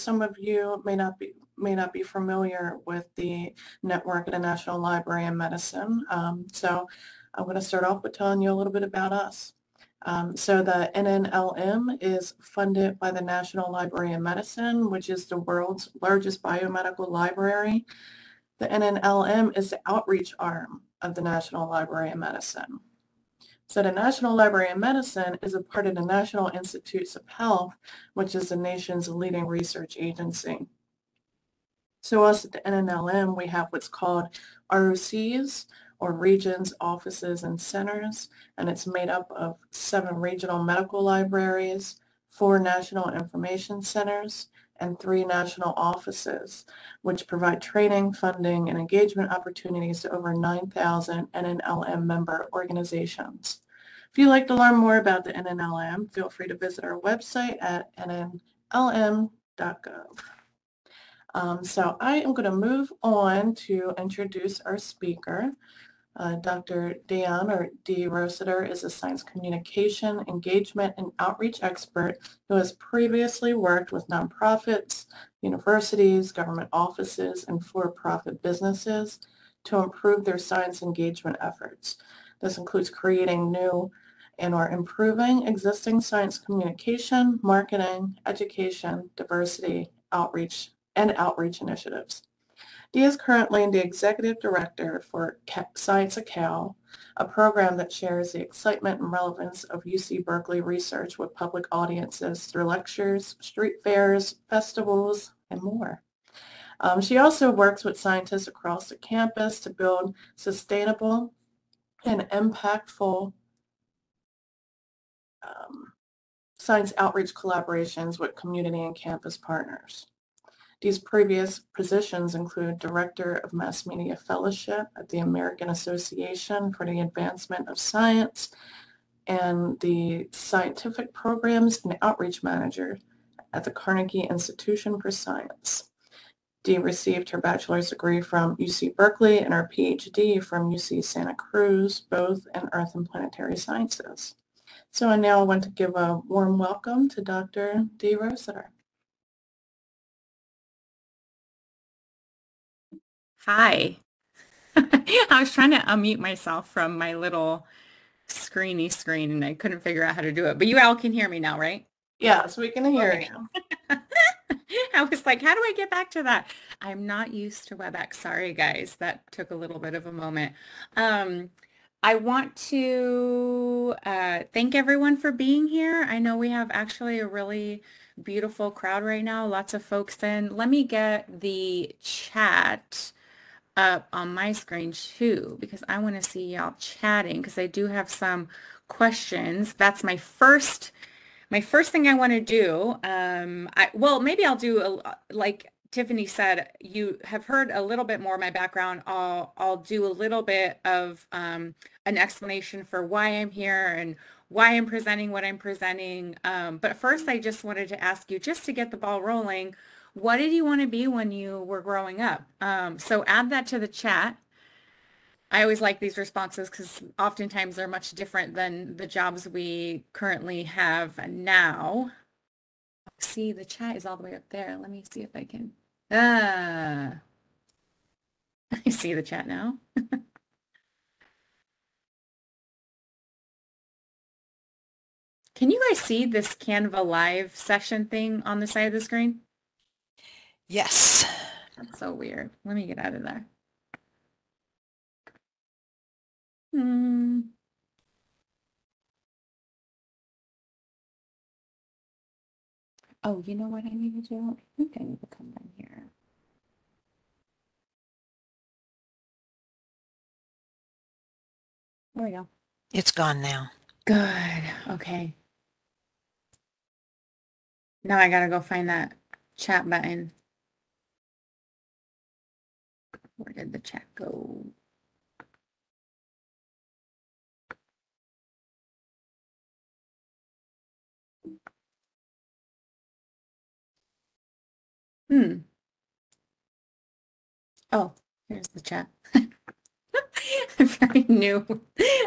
some of you may not be may not be familiar with the network at the National Library of Medicine. Um, so I'm going to start off with telling you a little bit about us. Um, so the NNLM is funded by the National Library of Medicine, which is the world's largest biomedical library. The NNLM is the outreach arm of the National Library of Medicine. So the National Library of Medicine is a part of the National Institutes of Health, which is the nation's leading research agency. So us at the NNLM, we have what's called ROCs, or regions, offices, and centers, and it's made up of seven regional medical libraries, four national information centers, and three national offices, which provide training, funding, and engagement opportunities to over 9,000 NNLM member organizations. If you'd like to learn more about the NNLM, feel free to visit our website at nnlm.gov. Um, so I am going to move on to introduce our speaker. Uh, Dr. Dione or Dee Rossiter is a science communication, engagement, and outreach expert who has previously worked with nonprofits, universities, government offices, and for-profit businesses to improve their science engagement efforts. This includes creating new and or improving existing science communication, marketing, education, diversity, outreach, and outreach initiatives. Dee is currently the executive director for Science at Cal, a program that shares the excitement and relevance of UC Berkeley research with public audiences through lectures, street fairs, festivals, and more. Um, she also works with scientists across the campus to build sustainable and impactful um, science outreach collaborations with community and campus partners. These previous positions include Director of Mass Media Fellowship at the American Association for the Advancement of Science and the Scientific Programs and Outreach Manager at the Carnegie Institution for Science. Dee received her bachelor's degree from UC Berkeley and her PhD from UC Santa Cruz, both in Earth and Planetary Sciences. So I now want to give a warm welcome to Dr. Dee Rossiter. Hi. I was trying to unmute myself from my little screeny screen and I couldn't figure out how to do it. But you all can hear me now, right? Yes, we can hear okay. you. I was like, how do I get back to that? I'm not used to WebEx. Sorry, guys. That took a little bit of a moment. Um, I want to uh, thank everyone for being here. I know we have actually a really beautiful crowd right now, lots of folks in. Let me get the chat up on my screen too because I want to see y'all chatting because I do have some questions. That's my first my first thing I want to do. Um, I, well, maybe I'll do a, like Tiffany said. You have heard a little bit more of my background. I'll I'll do a little bit of um, an explanation for why I'm here and why I'm presenting what I'm presenting. Um, but first, I just wanted to ask you just to get the ball rolling what did you want to be when you were growing up? Um, so add that to the chat. I always like these responses because oftentimes they're much different than the jobs we currently have now. See, the chat is all the way up there. Let me see if I can. Ah, I see the chat now. Can you guys see this Canva live session thing on the side of the screen? Yes. That's so weird. Let me get out of there. Hmm. Oh, you know what I need to do? I think I need to come down here. There we go. It's gone now. Good. Okay. Now I gotta go find that chat button. Where did the chat go? Hmm. Oh, here's the chat. I'm very new.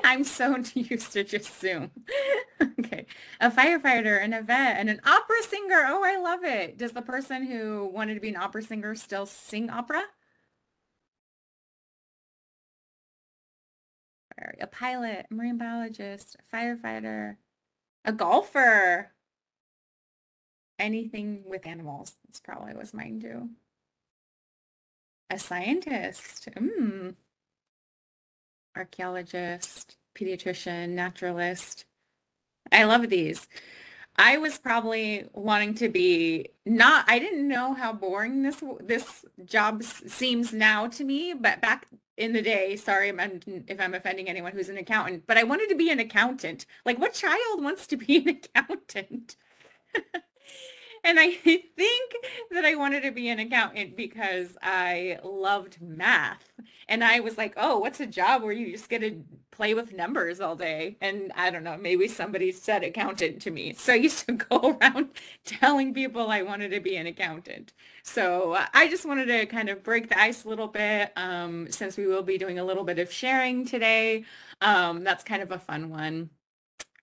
I'm so used to just Zoom. okay. A firefighter, an vet, and an opera singer. Oh, I love it. Does the person who wanted to be an opera singer still sing opera? A pilot, a marine biologist, a firefighter, a golfer. Anything with animals. That's probably was mine too. A scientist. Mm archaeologist, pediatrician, naturalist. I love these. I was probably wanting to be not I didn't know how boring this this job seems now to me, but back in the day, sorry if I'm offending anyone who's an accountant, but I wanted to be an accountant. Like what child wants to be an accountant? and I think that I wanted to be an accountant because I loved math. And I was like, oh, what's a job where you just get to play with numbers all day? And I don't know, maybe somebody said accountant to me. So I used to go around telling people I wanted to be an accountant. So I just wanted to kind of break the ice a little bit um, since we will be doing a little bit of sharing today. Um, that's kind of a fun one.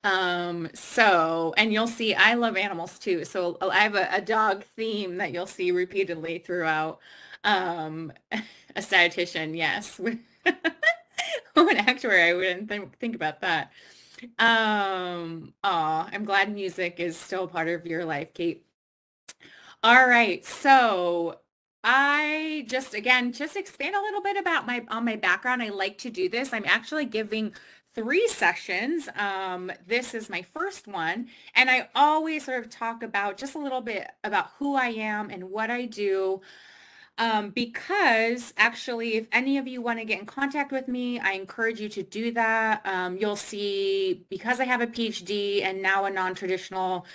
Um, so, and you'll see, I love animals too. So I have a, a dog theme that you'll see repeatedly throughout. Um, a statistician, yes. oh, an actuary, I wouldn't th- think about that. Um, I'm glad music is still part of your life, Kate. All right, so I just again just expand a little bit about my on my background. I like to do this. I'm actually giving three sessions. Um, this is my first one. And I always sort of talk about just a little bit about who I am and what I do. Um, because actually, if any of you want to get in contact with me, I encourage you to do that. Um, you'll see, because I have a PhD and now a non-traditional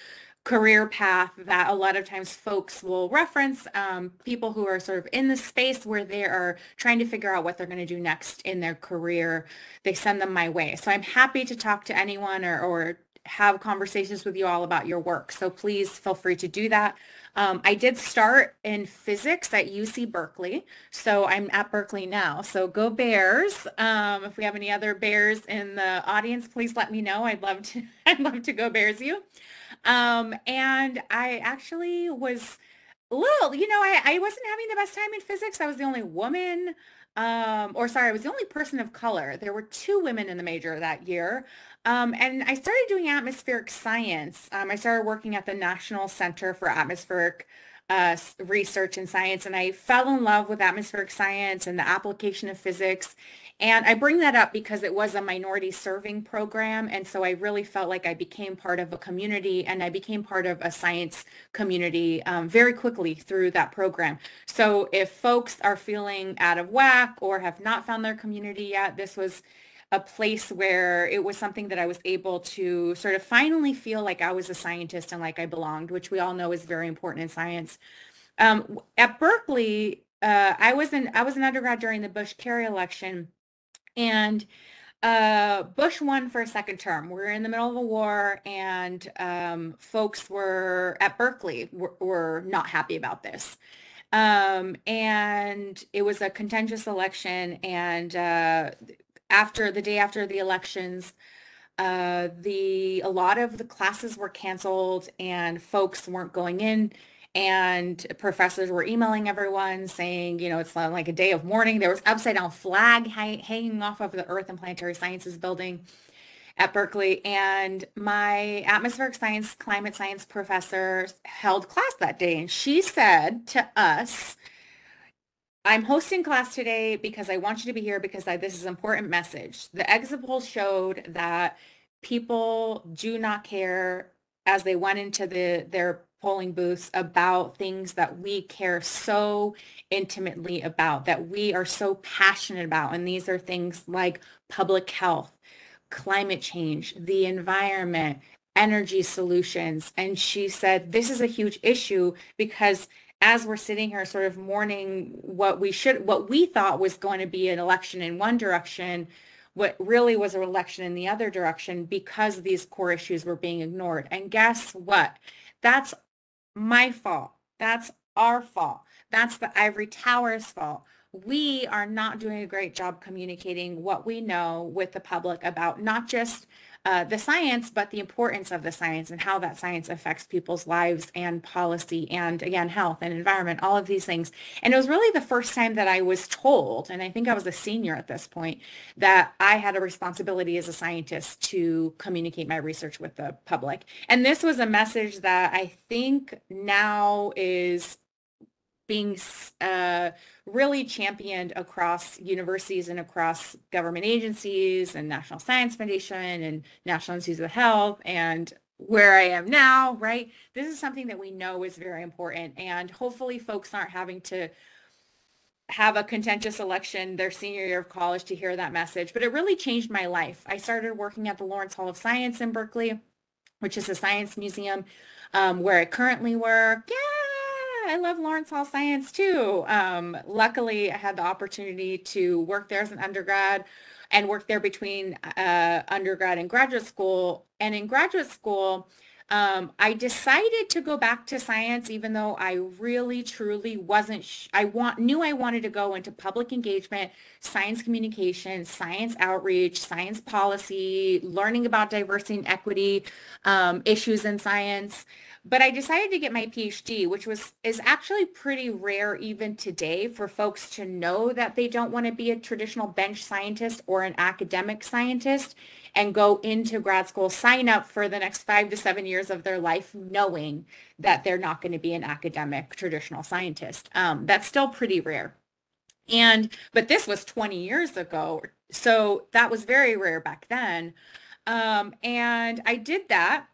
career path that a lot of times folks will reference um, people who are sort of in the space where they are trying to figure out what they're going to do next in their career. They send them my way. So I'm happy to talk to anyone or, or have conversations with you all about your work. So please feel free to do that. Um, I did start in physics at UC Berkeley. So I'm at Berkeley now. So go Bears. Um, if we have any other Bears in the audience, please let me know. I'd love to, I'd love to go Bears you. Um, and I actually was a little, you know, I, I wasn't having the best time in physics. I was the only woman, um, or sorry, I was the only person of color. There were two women in the major that year. Um, and I started doing atmospheric science. Um, I started working at the National Center for Atmospheric uh, Research and Science, and I fell in love with atmospheric science and the application of physics. And I bring that up because it was a minority serving program. And so I really felt like I became part of a community and I became part of a science community um, very quickly through that program. So if folks are feeling out of whack or have not found their community yet, this was a place where it was something that I was able to sort of finally feel like I was a scientist and like I belonged, which we all know is very important in science. Um, at Berkeley, uh, I was an I was an undergrad during the Bush Kerry election, and uh, Bush won for a second term. We are in the middle of a war, and um, folks were at Berkeley were, were not happy about this. Um, and it was a contentious election, and uh, after the day after the elections, uh, the a lot of the classes were canceled, and folks weren't going in and professors were emailing everyone saying, you know, it's like a day of mourning. There was upside down flag hanging off of the Earth and Planetary Sciences building at Berkeley. And my atmospheric science, climate science professor held class that day. And she said to us, I'm hosting class today because I want you to be here because I, this is an important message. The exit poll showed that people do not care as they went into the their polling booths about things that we care so intimately about, that we are so passionate about. And these are things like public health, climate change, the environment, energy solutions. And she said, this is a huge issue because as we're sitting here sort of mourning what we should, what we thought was going to be an election in one direction, what really was an election in the other direction because these core issues were being ignored. And guess what? That's my fault. That's our fault. That's the ivory tower's fault. we are not doing a great job communicating what we know with the public about not just uh, the science, but the importance of the science and how that science affects people's lives and policy and again, health and environment, all of these things. And it was really the first time that I was told, and I think I was a senior at this point, that I had a responsibility as a scientist to communicate my research with the public. And this was a message that I think now is being uh, really championed across universities and across government agencies and National Science Foundation and National Institutes of Health and where I am now, right? This is something that we know is very important and hopefully folks aren't having to have a contentious election their senior year of college to hear that message, but it really changed my life. I started working at the Lawrence Hall of Science in Berkeley, which is a science museum um, where I currently work. Yeah, I love Lawrence Hall Science too. Um, luckily, I had the opportunity to work there as an undergrad and work there between uh, undergrad and graduate school. And in graduate school, um, I decided to go back to science, even though I really, truly wasn't. I want knew I wanted to go into public engagement, science communication, science outreach, science policy, learning about diversity and equity um, issues in science. But I decided to get my PhD, which was is actually pretty rare even today for folks to know that they don't want to be a traditional bench scientist or an academic scientist and go into grad school, sign up for the next five to seven years of their life knowing that they're not going to be an academic traditional scientist. Um, that's still pretty rare. And, but this was 20 years ago. So that was very rare back then. Um, and I did that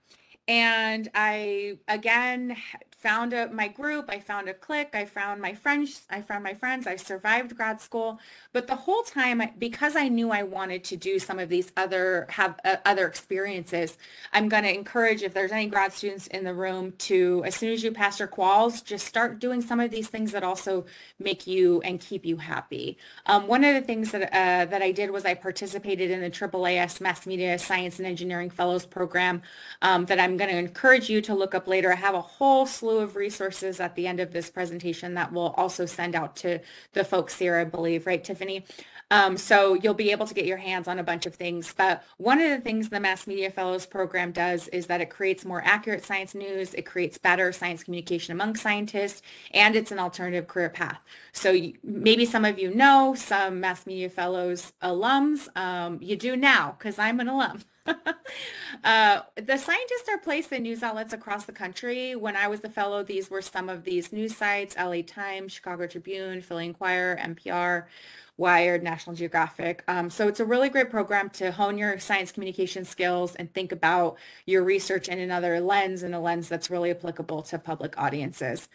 and I again found a, my group, I found a clique, I found my friends, I found my friends, I survived grad school. But the whole time, because I knew I wanted to do some of these other, have uh, other experiences, I'm going to encourage if there's any grad students in the room to, as soon as you pass your quals, just start doing some of these things that also make you and keep you happy. Um, one of the things that, uh, that I did was I participated in the AAAS Mass Media Science and Engineering Fellows Program um, that I'm going to encourage you to look up later. I have a whole slew of resources at the end of this presentation that we'll also send out to the folks here, I believe, right, Tiffany? Um, so you'll be able to get your hands on a bunch of things. But one of the things the Mass Media Fellows program does is that it creates more accurate science news. It creates better science communication among scientists, and it's an alternative career path. So maybe some of you know some Mass Media Fellows alums. Um, you do now because I'm an alum. uh, the scientists are placed in news outlets across the country. When I was a fellow, these were some of these news sites, LA Times, Chicago Tribune, Philly Inquirer, NPR, Wired, National Geographic. Um, so it's a really great program to hone your science communication skills and think about your research in another lens and a lens that's really applicable to public audiences.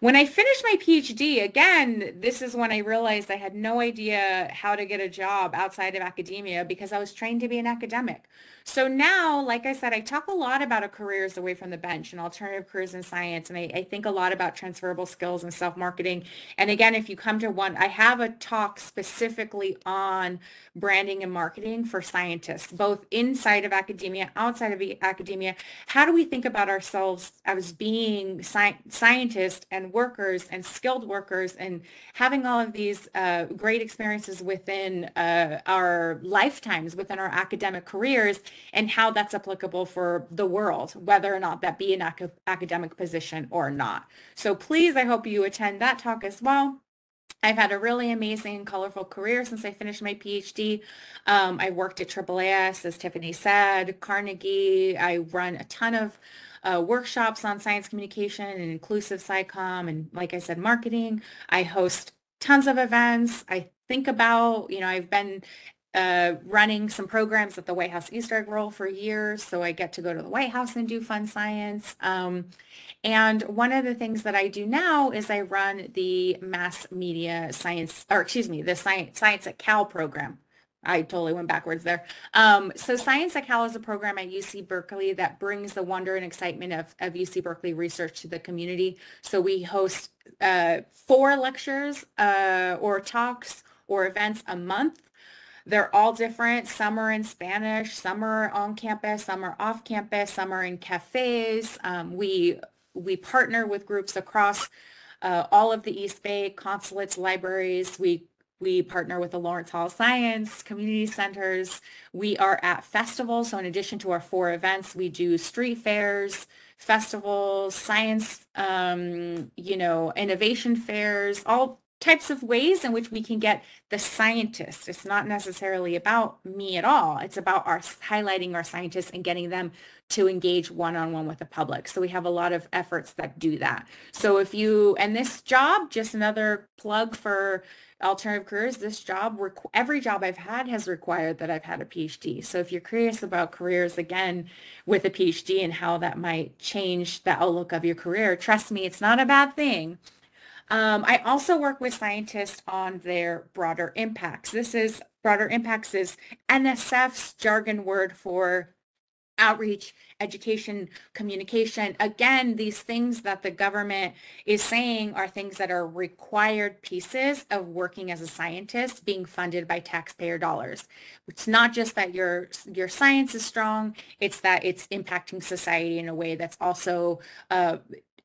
When I finished my PhD, again, this is when I realized I had no idea how to get a job outside of academia because I was trained to be an academic. So now, like I said, I talk a lot about a careers away from the bench and alternative careers in science. And I, I think a lot about transferable skills and self-marketing. And again, if you come to one, I have a talk specifically on branding and marketing for scientists, both inside of academia, outside of academia. How do we think about ourselves as being sci- scientists and workers and skilled workers and having all of these uh, great experiences within uh, our lifetimes, within our academic careers? And how that's applicable for the world, whether or not that be an ac- academic position or not. So please, I hope you attend that talk as well. I've had a really amazing and colorful career since I finished my PhD. Um, I worked at AAAS, as Tiffany said, Carnegie. I run a ton of uh, workshops on science communication and inclusive SciComm and, like I said, marketing. I host tons of events. I think about, you know, I've been uh, running some programs at the White House Easter egg roll for years. So I get to go to the White House and do fun science. Um, and one of the things that I do now is I run the mass media science, or excuse me, the science, science at Cal program. I totally went backwards there. Um, so Science at Cal is a program at UC Berkeley that brings the wonder and excitement of, of UC Berkeley research to the community. So we host uh, four lectures uh, or talks or events a month they're all different. Some are in Spanish, some are on campus, some are off campus, some are in cafes. Um, we we partner with groups across uh, all of the East Bay consulates, libraries. We we partner with the Lawrence Hall Science, community centers. We are at festivals. So in addition to our four events, we do street fairs, festivals, science, um, you know, innovation fairs, all types of ways in which we can get the scientists. It's not necessarily about me at all. It's about our highlighting our scientists and getting them to engage one-on-one with the public. So we have a lot of efforts that do that. So if you, and this job, just another plug for alternative careers, this job, every job I've had has required that I've had a PhD. So if you're curious about careers, again, with a PhD and how that might change the outlook of your career, trust me, it's not a bad thing. Um, I also work with scientists on their broader impacts. This is broader impacts is NSF's jargon word for outreach, education, communication. Again, these things that the government is saying are things that are required pieces of working as a scientist being funded by taxpayer dollars. It's not just that your your science is strong, it's that it's impacting society in a way that's also uh,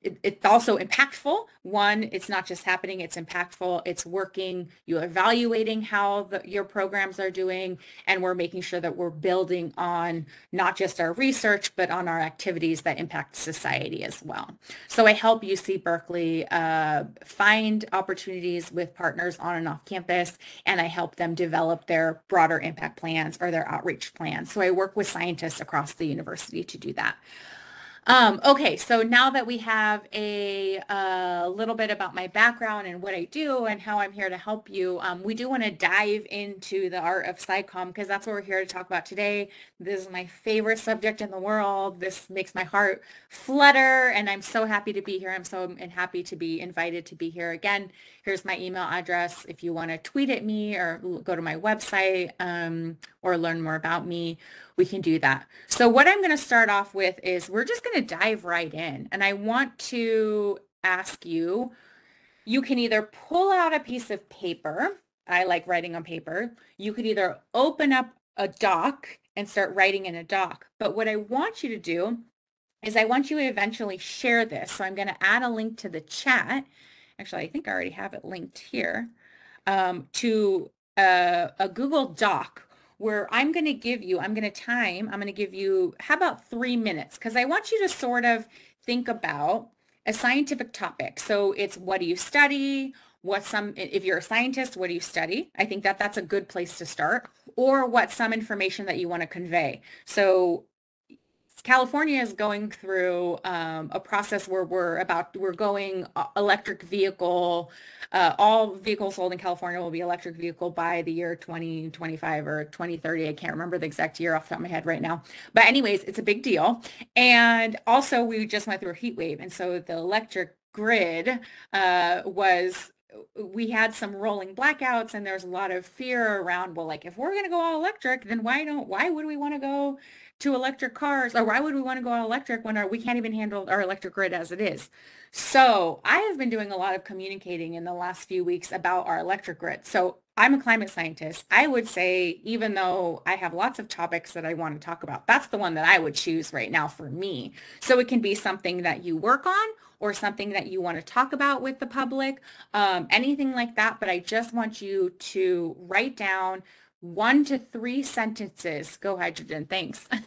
it, it's also impactful. One, it's not just happening, it's impactful, it's working, you're evaluating how the, your programs are doing, and we're making sure that we're building on not just our research, but on our activities that impact society as well. So I help UC Berkeley uh, find opportunities with partners on and off campus, and I help them develop their broader impact plans or their outreach plans. So I work with scientists across the university to do that. Um, okay, so now that we have a, a, little bit about my background and what I do and how I'm here to help you, um, we do want to dive into the art of SciComm because that's what we're here to talk about today. This is my favorite subject in the world. This makes my heart flutter and I'm so happy to be here. I'm so happy to be invited to be here again. Here's my email address if you want to tweet at me or go to my website um, or learn more about me we can do that. So what I'm going to start off with is we're just going to dive right in. And I want to ask you, you can either pull out a piece of paper. I like writing on paper. You could either open up a doc and start writing in a doc. But what I want you to do is I want you to eventually share this. So I'm going to add a link to the chat. Actually, I think I already have it linked here um, to a, a Google Doc where I'm going to give you, I'm going to time, I'm going to give you, how about three minutes? Because I want you to sort of think about a scientific topic. So it's what do you study? What some, if you're a scientist, what do you study? I think that that's a good place to start. Or what some information that you want to convey. So California is going through um, a process where we're about we're going uh, electric vehicle. Uh, all vehicles sold in California will be electric vehicle by the year 2025 or 2030. I can't remember the exact year off the top of my head right now. But anyways, it's a big deal. And also, we just went through a heat wave, and so the electric grid uh, was we had some rolling blackouts and there's a lot of fear around well like if we're going to go all electric then why don't why would we want to go to electric cars or why would we want to go on electric when our, we can't even handle our electric grid as it is? So i have been doing a lot of communicating in the last few weeks about our electric grid. So i'm a climate scientist. I would say even though i have lots of topics that i want to talk about that's the one that i would choose right now for me. So it can be something that you work on or something that you want to talk about with the public, um, anything like that. But I just want you to write down one to three sentences. Go hydrogen. Thanks.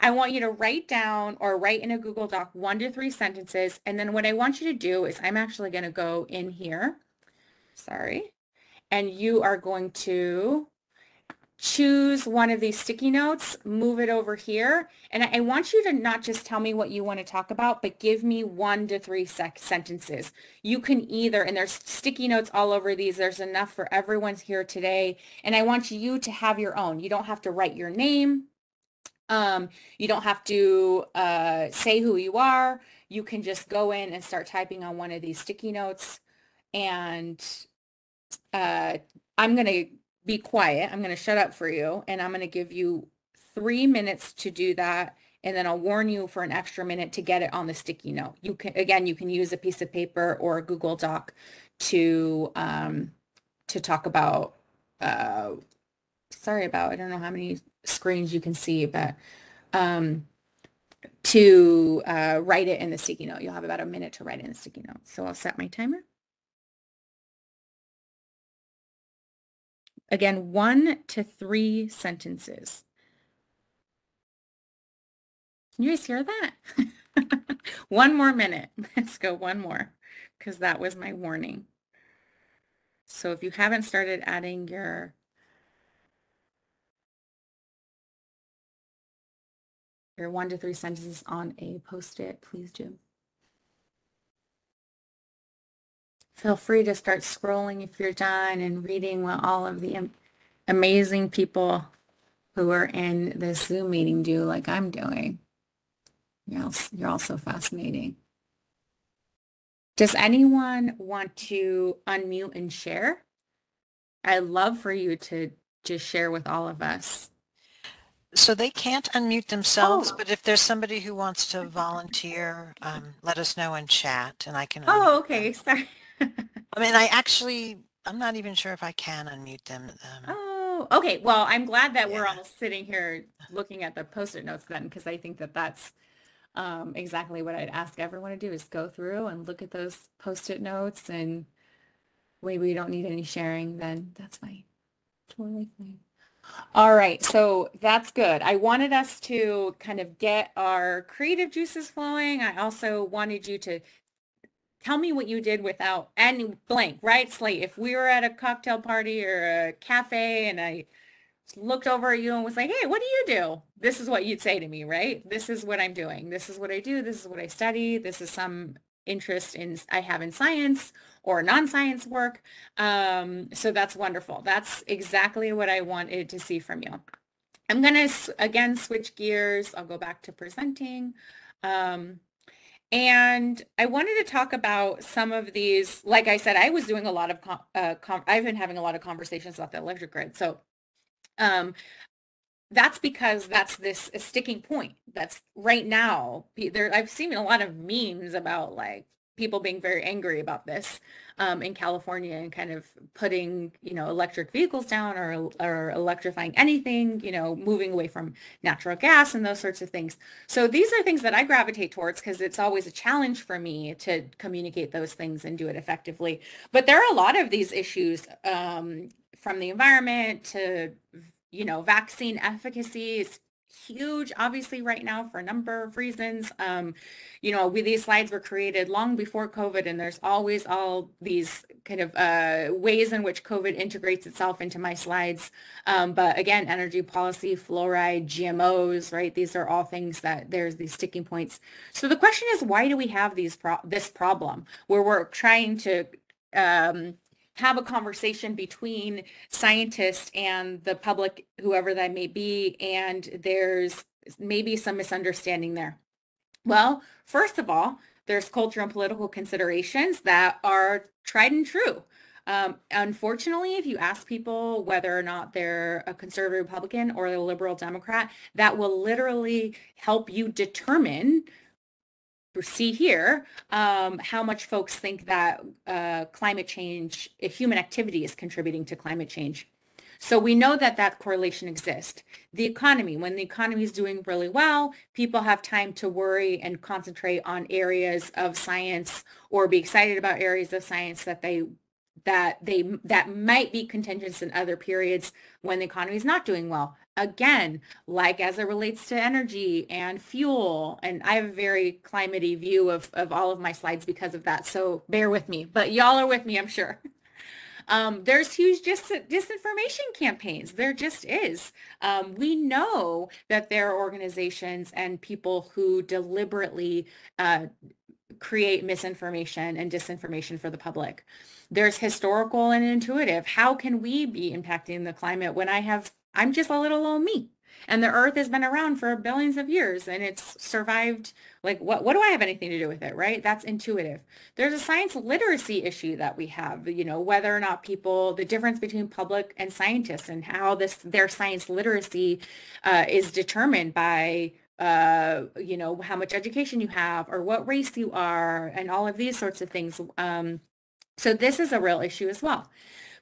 I want you to write down or write in a Google Doc one to three sentences. And then what I want you to do is I'm actually going to go in here. Sorry. And you are going to choose one of these sticky notes, move it over here. And I want you to not just tell me what you want to talk about, but give me one to three sec sentences. You can either, and there's sticky notes all over these. There's enough for everyone's here today. And I want you to have your own. You don't have to write your name. Um, you don't have to uh, say who you are. You can just go in and start typing on one of these sticky notes. And uh, I'm going to be quiet. I'm going to shut up for you and I'm going to give you three minutes to do that. And then I'll warn you for an extra minute to get it on the sticky note. You can, again, you can use a piece of paper or a Google Doc to, um, to talk about, uh, sorry about, I don't know how many screens you can see, but, um, to uh, write it in the sticky note. You'll have about a minute to write in the sticky note. So I'll set my timer. Again, one to three sentences. Can you guys hear that? one more minute. Let's go one more because that was my warning. So if you haven't started adding your your one to three sentences on a post-it, please do. Feel free to start scrolling if you're done and reading what all of the amazing people who are in this Zoom meeting do like I'm doing. You're also, you're also fascinating. Does anyone want to unmute and share? I'd love for you to just share with all of us. So they can't unmute themselves, Oh. but if there's somebody who wants to volunteer, um, let us know in chat and I can. Oh, them. okay. Sorry. I mean, I actually, I'm not even sure if I can unmute them. um, Oh, okay. Well, I'm glad that we're all sitting here looking at the post-it notes then, because I think that that's um, exactly what I'd ask everyone to do is go through and look at those post-it notes and maybe we don't need any sharing, then that's fine. Totally fine. All right, so that's good. I wanted us to kind of get our creative juices flowing. I also wanted you to tell me what you did without any blank, right slate. If we were at a cocktail party or a cafe and I looked over at you and was like, hey, what do you do? This is what you'd say to me, right? This is what I'm doing. This is what I do. This is what I study. This is some interest in I have in science or non-science work. Um, so that's wonderful. That's exactly what I wanted to see from you. I'm going to, again, switch gears. I'll go back to presenting. Um, and I wanted to talk about some of these, like I said, I was doing a lot of, uh, I've been having a lot of conversations about the electric grid. So um, that's because that's this a sticking point. That's right now. There, I've seen a lot of memes about like people being very angry about this um, in California and kind of putting, you know, electric vehicles down or, or electrifying anything, you know, moving away from natural gas and those sorts of things. So these are things that I gravitate towards because it's always a challenge for me to communicate those things and do it effectively. But there are a lot of these issues um, from the environment to, you know, vaccine efficacy huge, obviously, right now for a number of reasons. Um, you know, we, these slides were created long before COVID, and there's always all these kind of uh, ways in which COVID integrates itself into my slides. Um, but again, energy policy, fluoride, GMOs, right? These are all things that there's these sticking points. So the question is, why do we have these pro- this problem where we're trying to um, have a conversation between scientists and the public, whoever that may be, and there's maybe some misunderstanding there. Well, first of all, there's cultural and political considerations that are tried and true. Um, unfortunately, if you ask people whether or not they're a conservative Republican or a liberal Democrat, that will literally help you determine see here um, how much folks think that uh, climate change, uh, human activity is contributing to climate change. So we know that that correlation exists. The economy, when the economy is doing really well, people have time to worry and concentrate on areas of science or be excited about areas of science that they that they that might be contingent in other periods when the economy is not doing well. Again, like as it relates to energy and fuel, and I have a very climatey view of, of all of my slides because of that. So bear with me, but y'all are with me, I'm sure. Um, there's huge dis- disinformation campaigns. There just is. Um, we know that there are organizations and people who deliberately uh, create misinformation and disinformation for the public. There's historical and intuitive. How can we be impacting the climate when I have, I'm just a little old me? And the earth has been around for billions of years and it's survived. Like, what, what do I have anything to do with it, right? That's intuitive. There's a science literacy issue that we have, you know, whether or not people, the difference between public and scientists and how this, their science literacy uh, is determined by uh, you know, how much education you have or what race you are and all of these sorts of things. Um, so this is a real issue as well.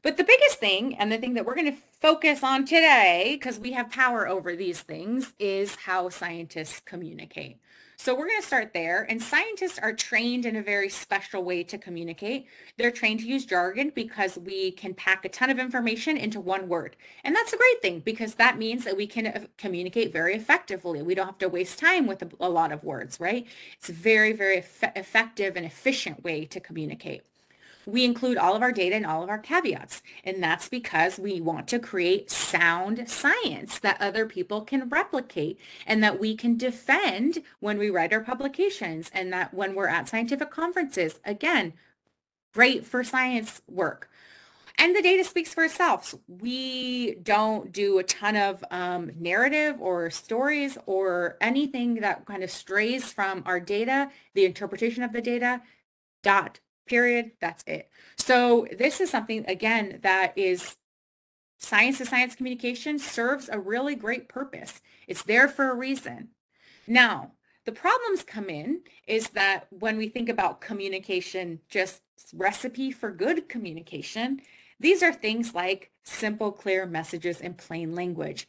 But the biggest thing and the thing that we're going to focus on today, because we have power over these things, is how scientists communicate. So we're going to start there. And scientists are trained in a very special way to communicate. They're trained to use jargon because we can pack a ton of information into one word. And that's a great thing because that means that we can uh, communicate very effectively. We don't have to waste time with a, lot of words, right? It's a very, very eff effective and efficient way to communicate we include all of our data and all of our caveats. And that's because we want to create sound science that other people can replicate and that we can defend when we write our publications and that when we're at scientific conferences. Again, great for science work. And the data speaks for itself. We don't do a ton of um, narrative or stories or anything that kind of strays from our data, the interpretation of the data, dot period. That's it. So this is something, again, that is science to science communication serves a really great purpose. It's there for a reason. Now, the problems come in is that when we think about communication, just recipe for good communication, these are things like simple, clear messages in plain language.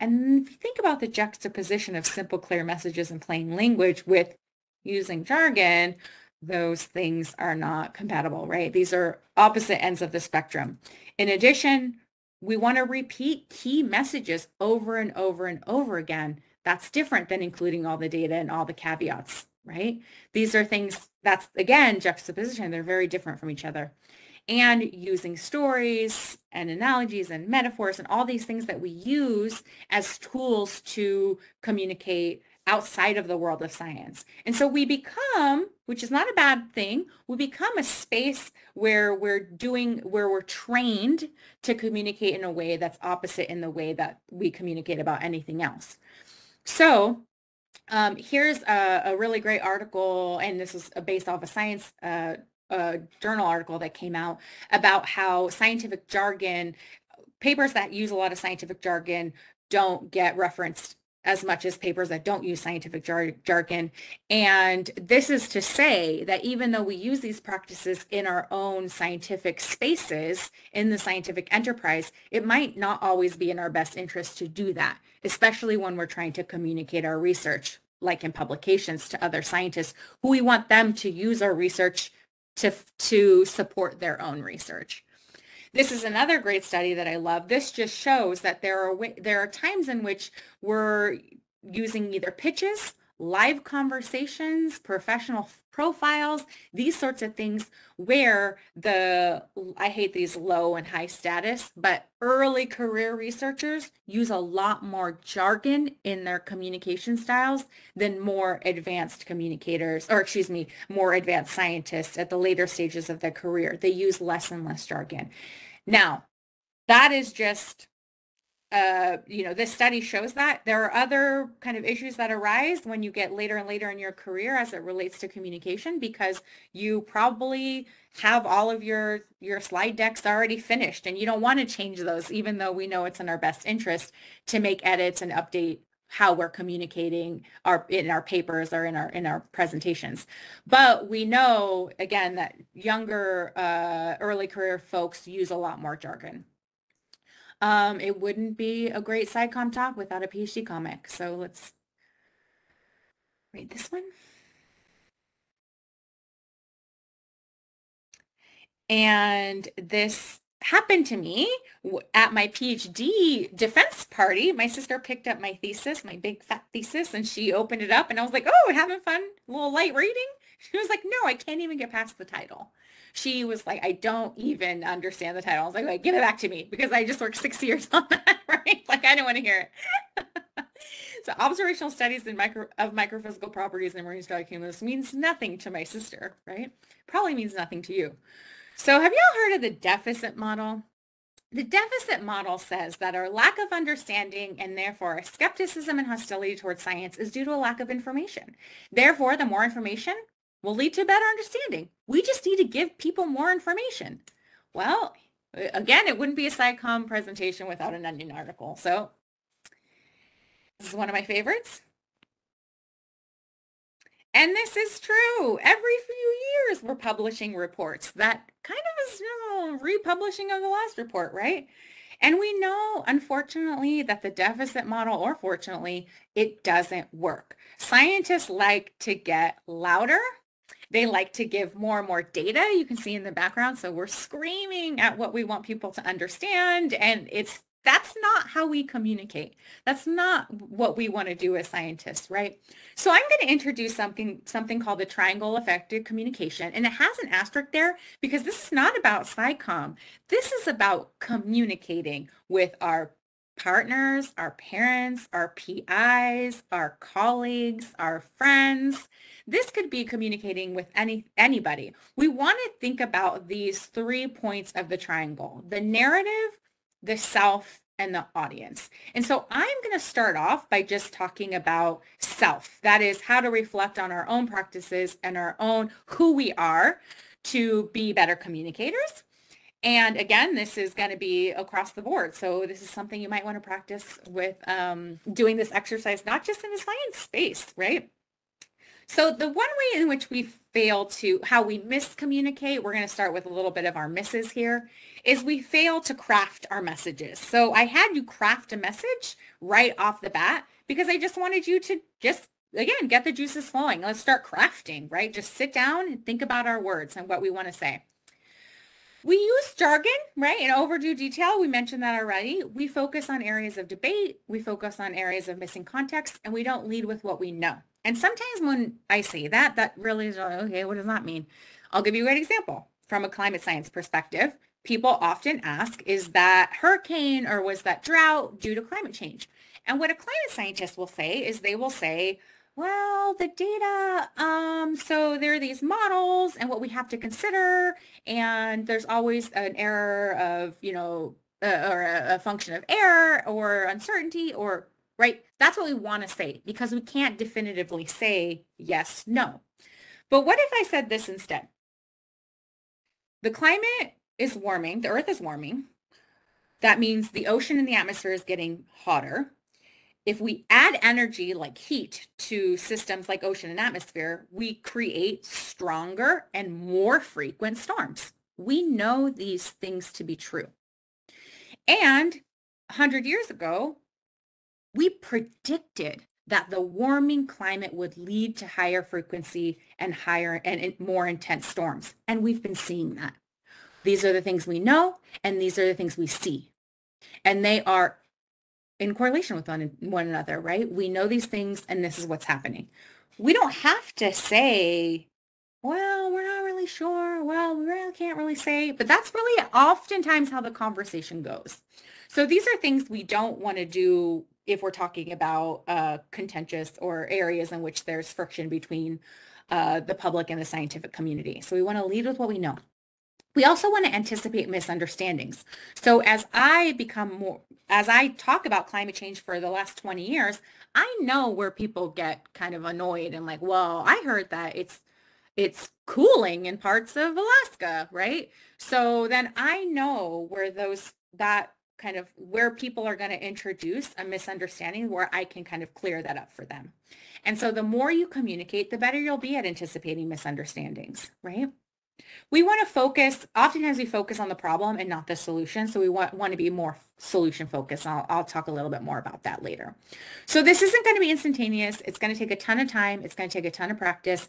And if you think about the juxtaposition of simple, clear messages in plain language with using jargon, those things are not compatible, right? These are opposite ends of the spectrum. In addition, we want to repeat key messages over and over and over again. That's different than including all the data and all the caveats, right? These are things that's, again, juxtaposition. They're very different from each other. And using stories and analogies and metaphors and all these things that we use as tools to communicate outside of the world of science. And so we become, which is not a bad thing, we become a space where we're doing, where we're trained to communicate in a way that's opposite in the way that we communicate about anything else. So um, here's a, a, really great article, and this is based off a science uh, a journal article that came out about how scientific jargon, papers that use a lot of scientific jargon don't get referenced as much as papers that don't use scientific jar jargon. And this is to say that even though we use these practices in our own scientific spaces in the scientific enterprise, it might not always be in our best interest to do that, especially when we're trying to communicate our research, like in publications to other scientists who we want them to use our research to, to support their own research. This is another great study that I love. This just shows that there are there are times in which we're using either pitches, live conversations, professional profiles, these sorts of things where the, I hate these low and high status, but early career researchers use a lot more jargon in their communication styles than more advanced communicators, or excuse me, more advanced scientists at the later stages of their career. They use less and less jargon. Now, that is just uh, you know, this study shows that there are other kind of issues that arise when you get later and later in your career as it relates to communication because you probably have all of your your slide decks already finished and you don't want to change those even though we know it's in our best interest to make edits and update how we're communicating our in our papers or in our in our presentations. But we know again that younger uh, early career folks use a lot more jargon. Um, it wouldn't be a great SciComm talk without a PhD comic. So let's read this one. And this happened to me at my PhD defense party. My sister picked up my thesis, my big fat thesis, and she opened it up and I was like, oh, having fun, a little light reading. She was like, no, I can't even get past the title she was like, I don't even understand the title. I was like, wait, give it back to me because I just worked six years on that, right? Like, I don't want to hear it. so observational studies in micro, of microphysical properties in marine stratocumulus means nothing to my sister, right? Probably means nothing to you. So have y'all heard of the deficit model? The deficit model says that our lack of understanding and therefore our skepticism and hostility towards science is due to a lack of information. Therefore, the more information, will lead to a better understanding. We just need to give people more information. Well, again, it wouldn't be a SciComm presentation without an Onion article. So this is one of my favorites. And this is true. Every few years, we're publishing reports. That kind of is you know, republishing of the last report, right? And we know, unfortunately, that the deficit model, or fortunately, it doesn't work. Scientists like to get louder. They like to give more and more data. You can see in the background. So we're screaming at what we want people to understand. And it's that's not how we communicate. That's not what we want to do as scientists, right? So I'm going to introduce something something called the triangle effective communication. And it has an asterisk there because this is not about SciComm. This is about communicating with our partners, our parents, our PIs, our colleagues, our friends. This could be communicating with any anybody. We want to think about these three points of the triangle. The narrative, the self and the audience. And so I'm going to start off by just talking about self. That is how to reflect on our own practices and our own who we are to be better communicators. And again, this is going to be across the board. So this is something you might want to practice with um, doing this exercise, not just in the science space, right? So the one way in which we fail to, how we miscommunicate, we're going to start with a little bit of our misses here, is we fail to craft our messages. So I had you craft a message right off the bat because I just wanted you to just, again, get the juices flowing. Let's start crafting, right? Just sit down and think about our words and what we want to say. We use jargon, right? In overdue detail, we mentioned that already. We focus on areas of debate. We focus on areas of missing context, and we don't lead with what we know. And sometimes when I say that, that really is, like, okay, what does that mean? I'll give you an example from a climate science perspective people often ask, is that hurricane or was that drought due to climate change? And what a climate scientist will say is they will say, well, the data, um, so there are these models and what we have to consider, and there's always an error of, you know, uh, or a, a function of error or uncertainty or, right? That's what we want to say because we can't definitively say yes, no. But what if I said this instead? The climate is warming, the earth is warming. That means the ocean and the atmosphere is getting hotter. If we add energy like heat to systems like ocean and atmosphere, we create stronger and more frequent storms. We know these things to be true. And 100 years ago, we predicted that the warming climate would lead to higher frequency and higher and more intense storms. And we've been seeing that. These are the things we know, and these are the things we see. And they are in correlation with one, one another, right? We know these things, and this is what's happening. We don't have to say, well, we're not really sure. Well, we really can't really say. But that's really oftentimes how the conversation goes. So these are things we don't want to do if we're talking about uh, contentious or areas in which there's friction between uh, the public and the scientific community. So we want to lead with what we know. We also want to anticipate misunderstandings. So as I become more, as I talk about climate change for the last 20 years, I know where people get kind of annoyed and like, well, I heard that it's, it's cooling in parts of Alaska, right? So then I know where those, that kind of where people are going to introduce a misunderstanding where I can kind of clear that up for them. And so the more you communicate, the better you'll be at anticipating misunderstandings, right? We want to focus, oftentimes we focus on the problem and not the solution. So we want, want to be more solution focused. I'll, I'll talk a little bit more about that later. So this isn't going to be instantaneous. It's going to take a ton of time. It's going to take a ton of practice.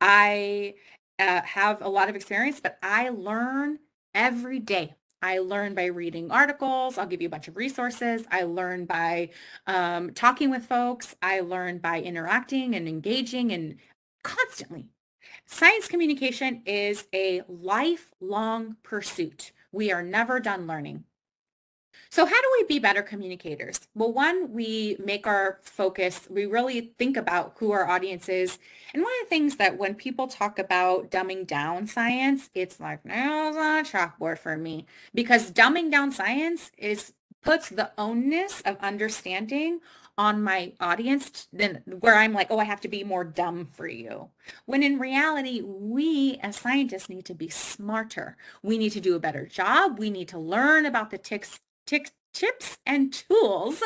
I uh, have a lot of experience, but I learn every day. I learn by reading articles. I'll give you a bunch of resources. I learn by um, talking with folks. I learn by interacting and engaging and constantly Science communication is a lifelong pursuit. We are never done learning. So how do we be better communicators? Well, one, we make our focus, we really think about who our audience is. And one of the things that when people talk about dumbing down science, it's like, nails on a chalkboard for me. Because dumbing down science is puts the onus of understanding on my audience then where I'm like, oh, I have to be more dumb for you. When in reality, we as scientists need to be smarter. We need to do a better job. We need to learn about the ticks, tips and tools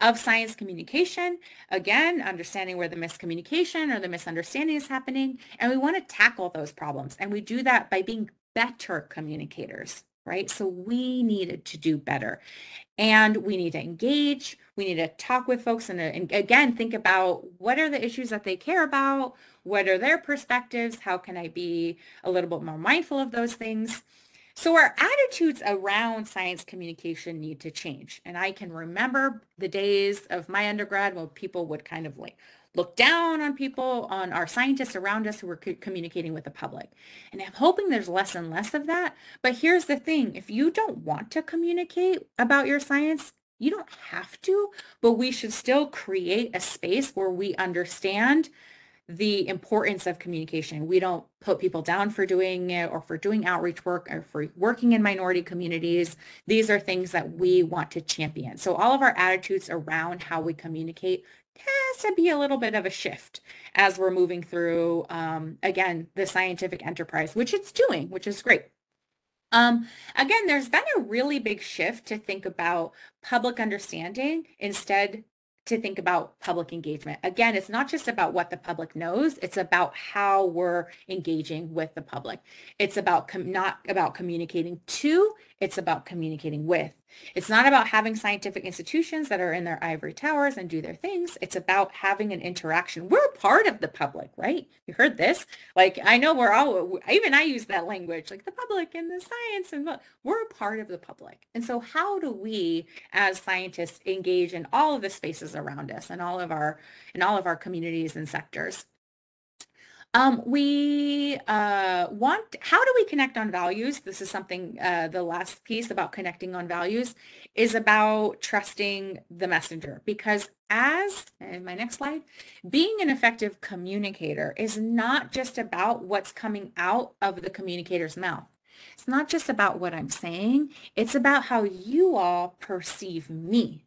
of science communication. Again, understanding where the miscommunication or the misunderstanding is happening. And we want to tackle those problems. And we do that by being better communicators right? So we needed to do better. And we need to engage. We need to talk with folks and, uh, and, again, think about what are the issues that they care about? What are their perspectives? How can I be a little bit more mindful of those things? So our attitudes around science communication need to change. And I can remember the days of my undergrad when people would kind of like look down on people, on our scientists around us who were co- communicating with the public. And I'm hoping there's less and less of that. But here's the thing. If you don't want to communicate about your science, you don't have to, but we should still create a space where we understand the importance of communication. We don't put people down for doing it or for doing outreach work or for working in minority communities. These are things that we want to champion. So all of our attitudes around how we communicate has to be a little bit of a shift as we're moving through, um, again, the scientific enterprise, which it's doing, which is great. Um, again, there's been a really big shift to think about public understanding instead to think about public engagement. Again, it's not just about what the public knows, it's about how we're engaging with the public. It's about com- not about communicating to, it's about communicating with. It's not about having scientific institutions that are in their ivory towers and do their things. It's about having an interaction. We're part of the public, right? You heard this. Like, I know we're all, even I use that language, like the public and the science, and what we're a part of the public. And so how do we, as scientists, engage in all of the spaces around us and all of our, in all of our communities and sectors? Um, we uh, want, how do we connect on values? This is something, uh, the last piece about connecting on values is about trusting the messenger because as, in my next slide, being an effective communicator is not just about what's coming out of the communicator's mouth. It's not just about what I'm saying. It's about how you all perceive me.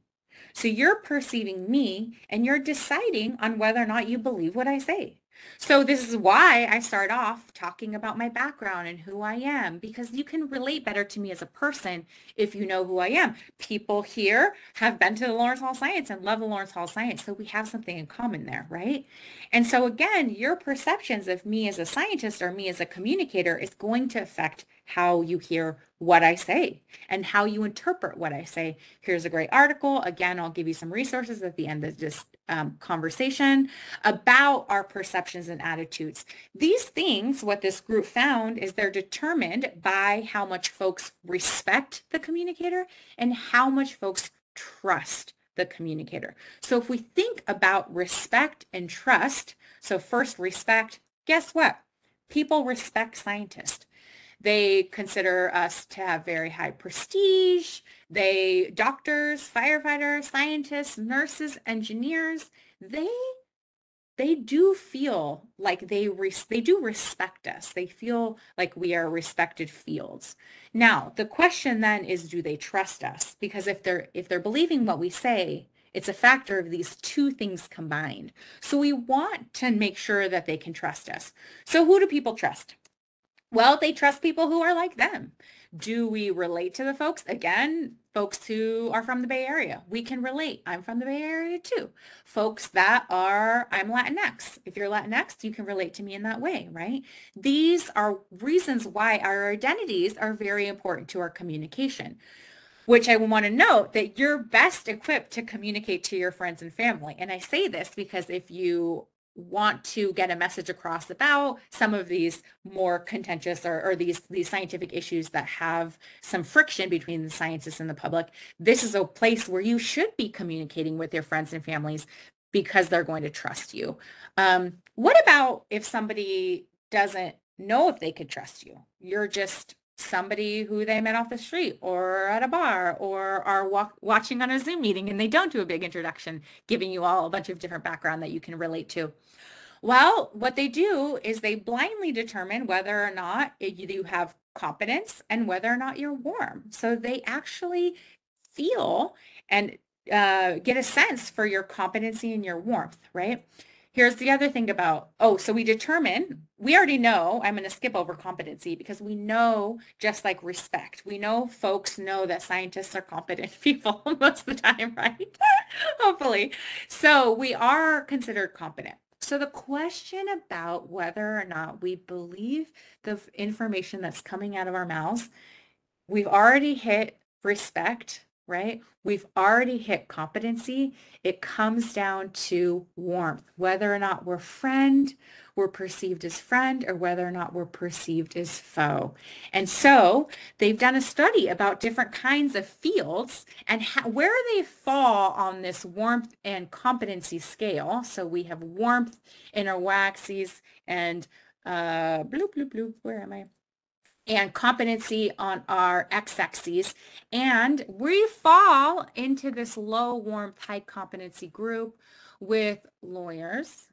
So you're perceiving me and you're deciding on whether or not you believe what I say. So this is why I start off talking about my background and who I am, because you can relate better to me as a person if you know who I am. People here have been to the Lawrence Hall Science and love the Lawrence Hall Science, so we have something in common there, right? And so again, your perceptions of me as a scientist or me as a communicator is going to affect how you hear what I say and how you interpret what I say. Here's a great article. Again, I'll give you some resources at the end of this um, conversation about our perceptions and attitudes. These things, what this group found is they're determined by how much folks respect the communicator and how much folks trust the communicator. So if we think about respect and trust, so first respect, guess what? People respect scientists. They consider us to have very high prestige. They, doctors, firefighters, scientists, nurses, engineers, they they do feel like they res- they do respect us. They feel like we are respected fields. Now, the question then is do they trust us? Because if they're if they're believing what we say, it's a factor of these two things combined. So we want to make sure that they can trust us. So who do people trust? Well, they trust people who are like them. Do we relate to the folks? Again, folks who are from the Bay Area. We can relate. I'm from the Bay Area too. Folks that are, I'm Latinx. If you're Latinx, you can relate to me in that way, right? These are reasons why our identities are very important to our communication which I want to note that you're best equipped to communicate to your friends and family. And I say this because if you want to get a message across about some of these more contentious or, or, these these scientific issues that have some friction between the scientists and the public this is a place where you should be communicating with your friends and families because they're going to trust you. Um, what about if somebody doesn't know if they could trust you? You're just somebody who they met off the street or at a bar or are walk, watching on a Zoom meeting and they don't do a big introduction, giving you all a bunch of different background that you can relate to. Well, what they do is they blindly determine whether or not you have competence and whether or not you're warm. So they actually feel and uh, get a sense for your competency and your warmth, right? Here's the other thing about, oh, so we determine, we already know, I'm going to skip over competency because we know just like respect. We know folks know that scientists are competent people most of the time, right? Hopefully. So we are considered competent. So the question about whether or not we believe the information that's coming out of our mouths we've already hit respect, right? We've already hit competency. It comes down to warmth, whether or not we're friend, we're perceived as friend, or whether or not we're perceived as foe. And so they've done a study about different kinds of fields and where they fall on this warmth and competency scale. So we have warmth in our y-axis and uh, bloop, bloop, bloop, where am I? and competency on our x-axis. And we fall into this low warmth, high competency group with lawyers,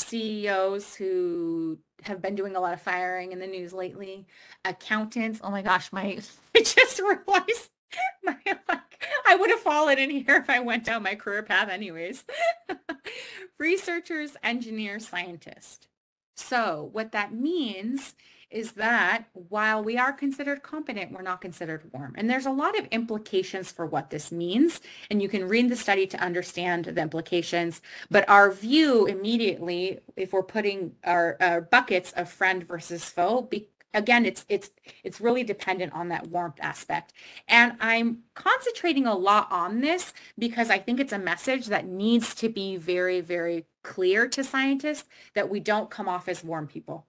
CEOs who have been doing a lot of firing in the news lately, accountants. Oh my gosh, my, I just realized my, like, I would have fallen in here if I went down my career path anyways. Researchers, engineers, scientists. So what that means is that while we are considered competent, we're not considered warm. And there's a lot of implications for what this means. And you can read the study to understand the implications. But our view immediately, if we're putting our, our buckets of friend versus foe, be, again, it's it's it's really dependent on that warmth aspect. And I'm concentrating a lot on this because I think it's a message that needs to be very, very clear to scientists that we don't come off as warm people.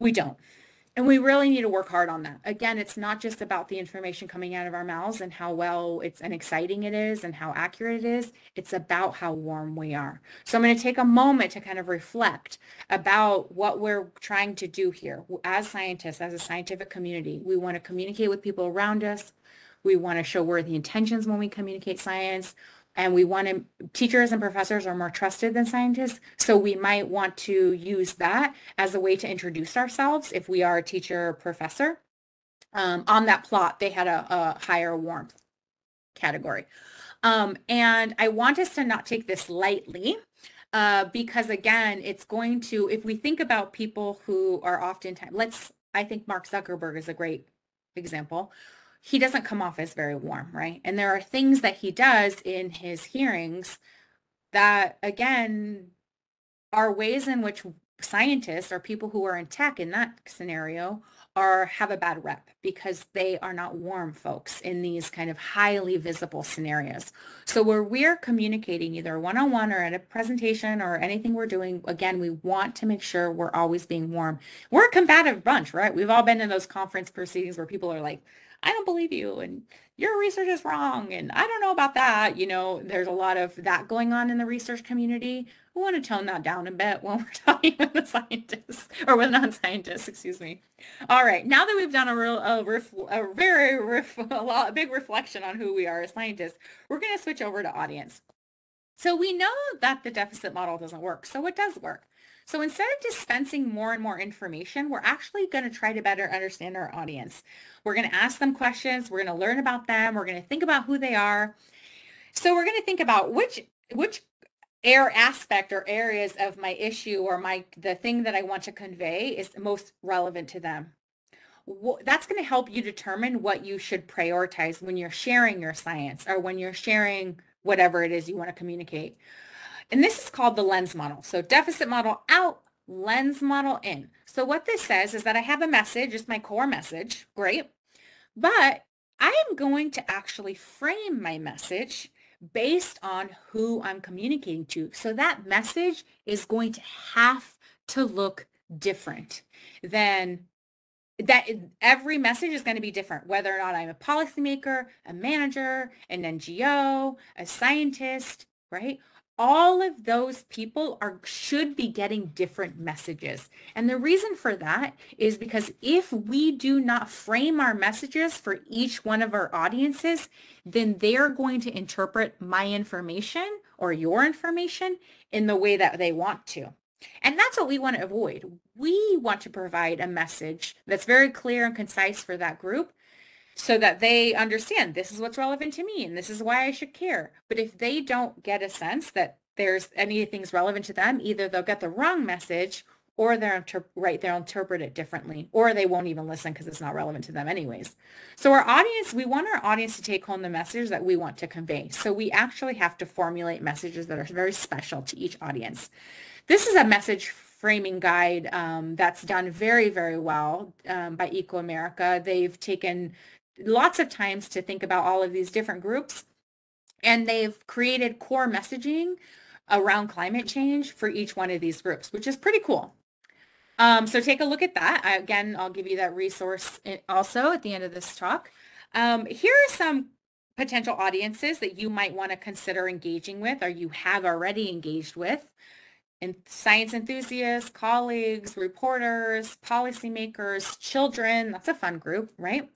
We don't. And we really need to work hard on that. Again, it's not just about the information coming out of our mouths and how well it's and exciting it is and how accurate it is. It's about how warm we are. So I'm going to take a moment to kind of reflect about what we're trying to do here. As scientists, as a scientific community, we want to communicate with people around us. We want to show worthy intentions when we communicate science and we want to teachers and professors are more trusted than scientists so we might want to use that as a way to introduce ourselves if we are a teacher or professor. Um, on that plot they had a, a higher warmth category. Um, and i want us to not take this lightly uh, because again it's going to if we think about people who are oftentimes let's i think mark zuckerberg is a great example he doesn't come off as very warm, right? And there are things that he does in his hearings that, again, are ways in which scientists or people who are in tech in that scenario are have a bad rep because they are not warm folks in these kind of highly visible scenarios. So where we're communicating either one-on-one or at a presentation or anything we're doing, again, we want to make sure we're always being warm. We're a combative bunch, right? We've all been in those conference proceedings where people are like, I don't believe you and your research is wrong and I don't know about that. You know, there's a lot of that going on in the research community. We want to tone that down a bit when we're talking with the scientists or with non-scientists, excuse me. All right, now that we've done a real, a, ref, a very, ref, a, lot, a big reflection on who we are as scientists, we're going to switch over to audience. So we know that the deficit model doesn't work. So what does work? So instead of dispensing more and more information, we're actually going to try to better understand our audience. We're going to ask them questions. We're going to learn about them. We're going to think about who they are. So we're going to think about which which air aspect or areas of my issue or my the thing that I want to convey is most relevant to them. That's going to help you determine what you should prioritize when you're sharing your science or when you're sharing whatever it is you want to communicate. And this is called the lens model. So deficit model out, lens model in. So what this says is that I have a message, it's my core message, great. But I am going to actually frame my message based on who I'm communicating to. So that message is going to have to look different than that every message is going to be different, whether or not I'm a policymaker, a manager, an NGO, a scientist, right? All of those people are should be getting different messages. And the reason for that is because if we do not frame our messages for each one of our audiences, then they're going to interpret my information or your information in the way that they want to. And that's what we want to avoid. We want to provide a message that's very clear and concise for that group so that they understand this is what's relevant to me and this is why I should care. But if they don't get a sense that there's anything's relevant to them, either they'll get the wrong message or they're inter- right they'll interpret it differently or they won't even listen because it's not relevant to them anyways so our audience we want our audience to take home the message that we want to convey so we actually have to formulate messages that are very special to each audience this is a message framing guide um, that's done very, very well um, by ecoAmerica. They've taken lots of times to think about all of these different groups and they've created core messaging around climate change for each one of these groups, which is pretty cool. Um, so take a look at that. I, again, I'll give you that resource also at the end of this talk. Um, here are some potential audiences that you might want to consider engaging with or you have already engaged with. And science enthusiasts, colleagues, reporters, policymakers, children. That's a fun group, right?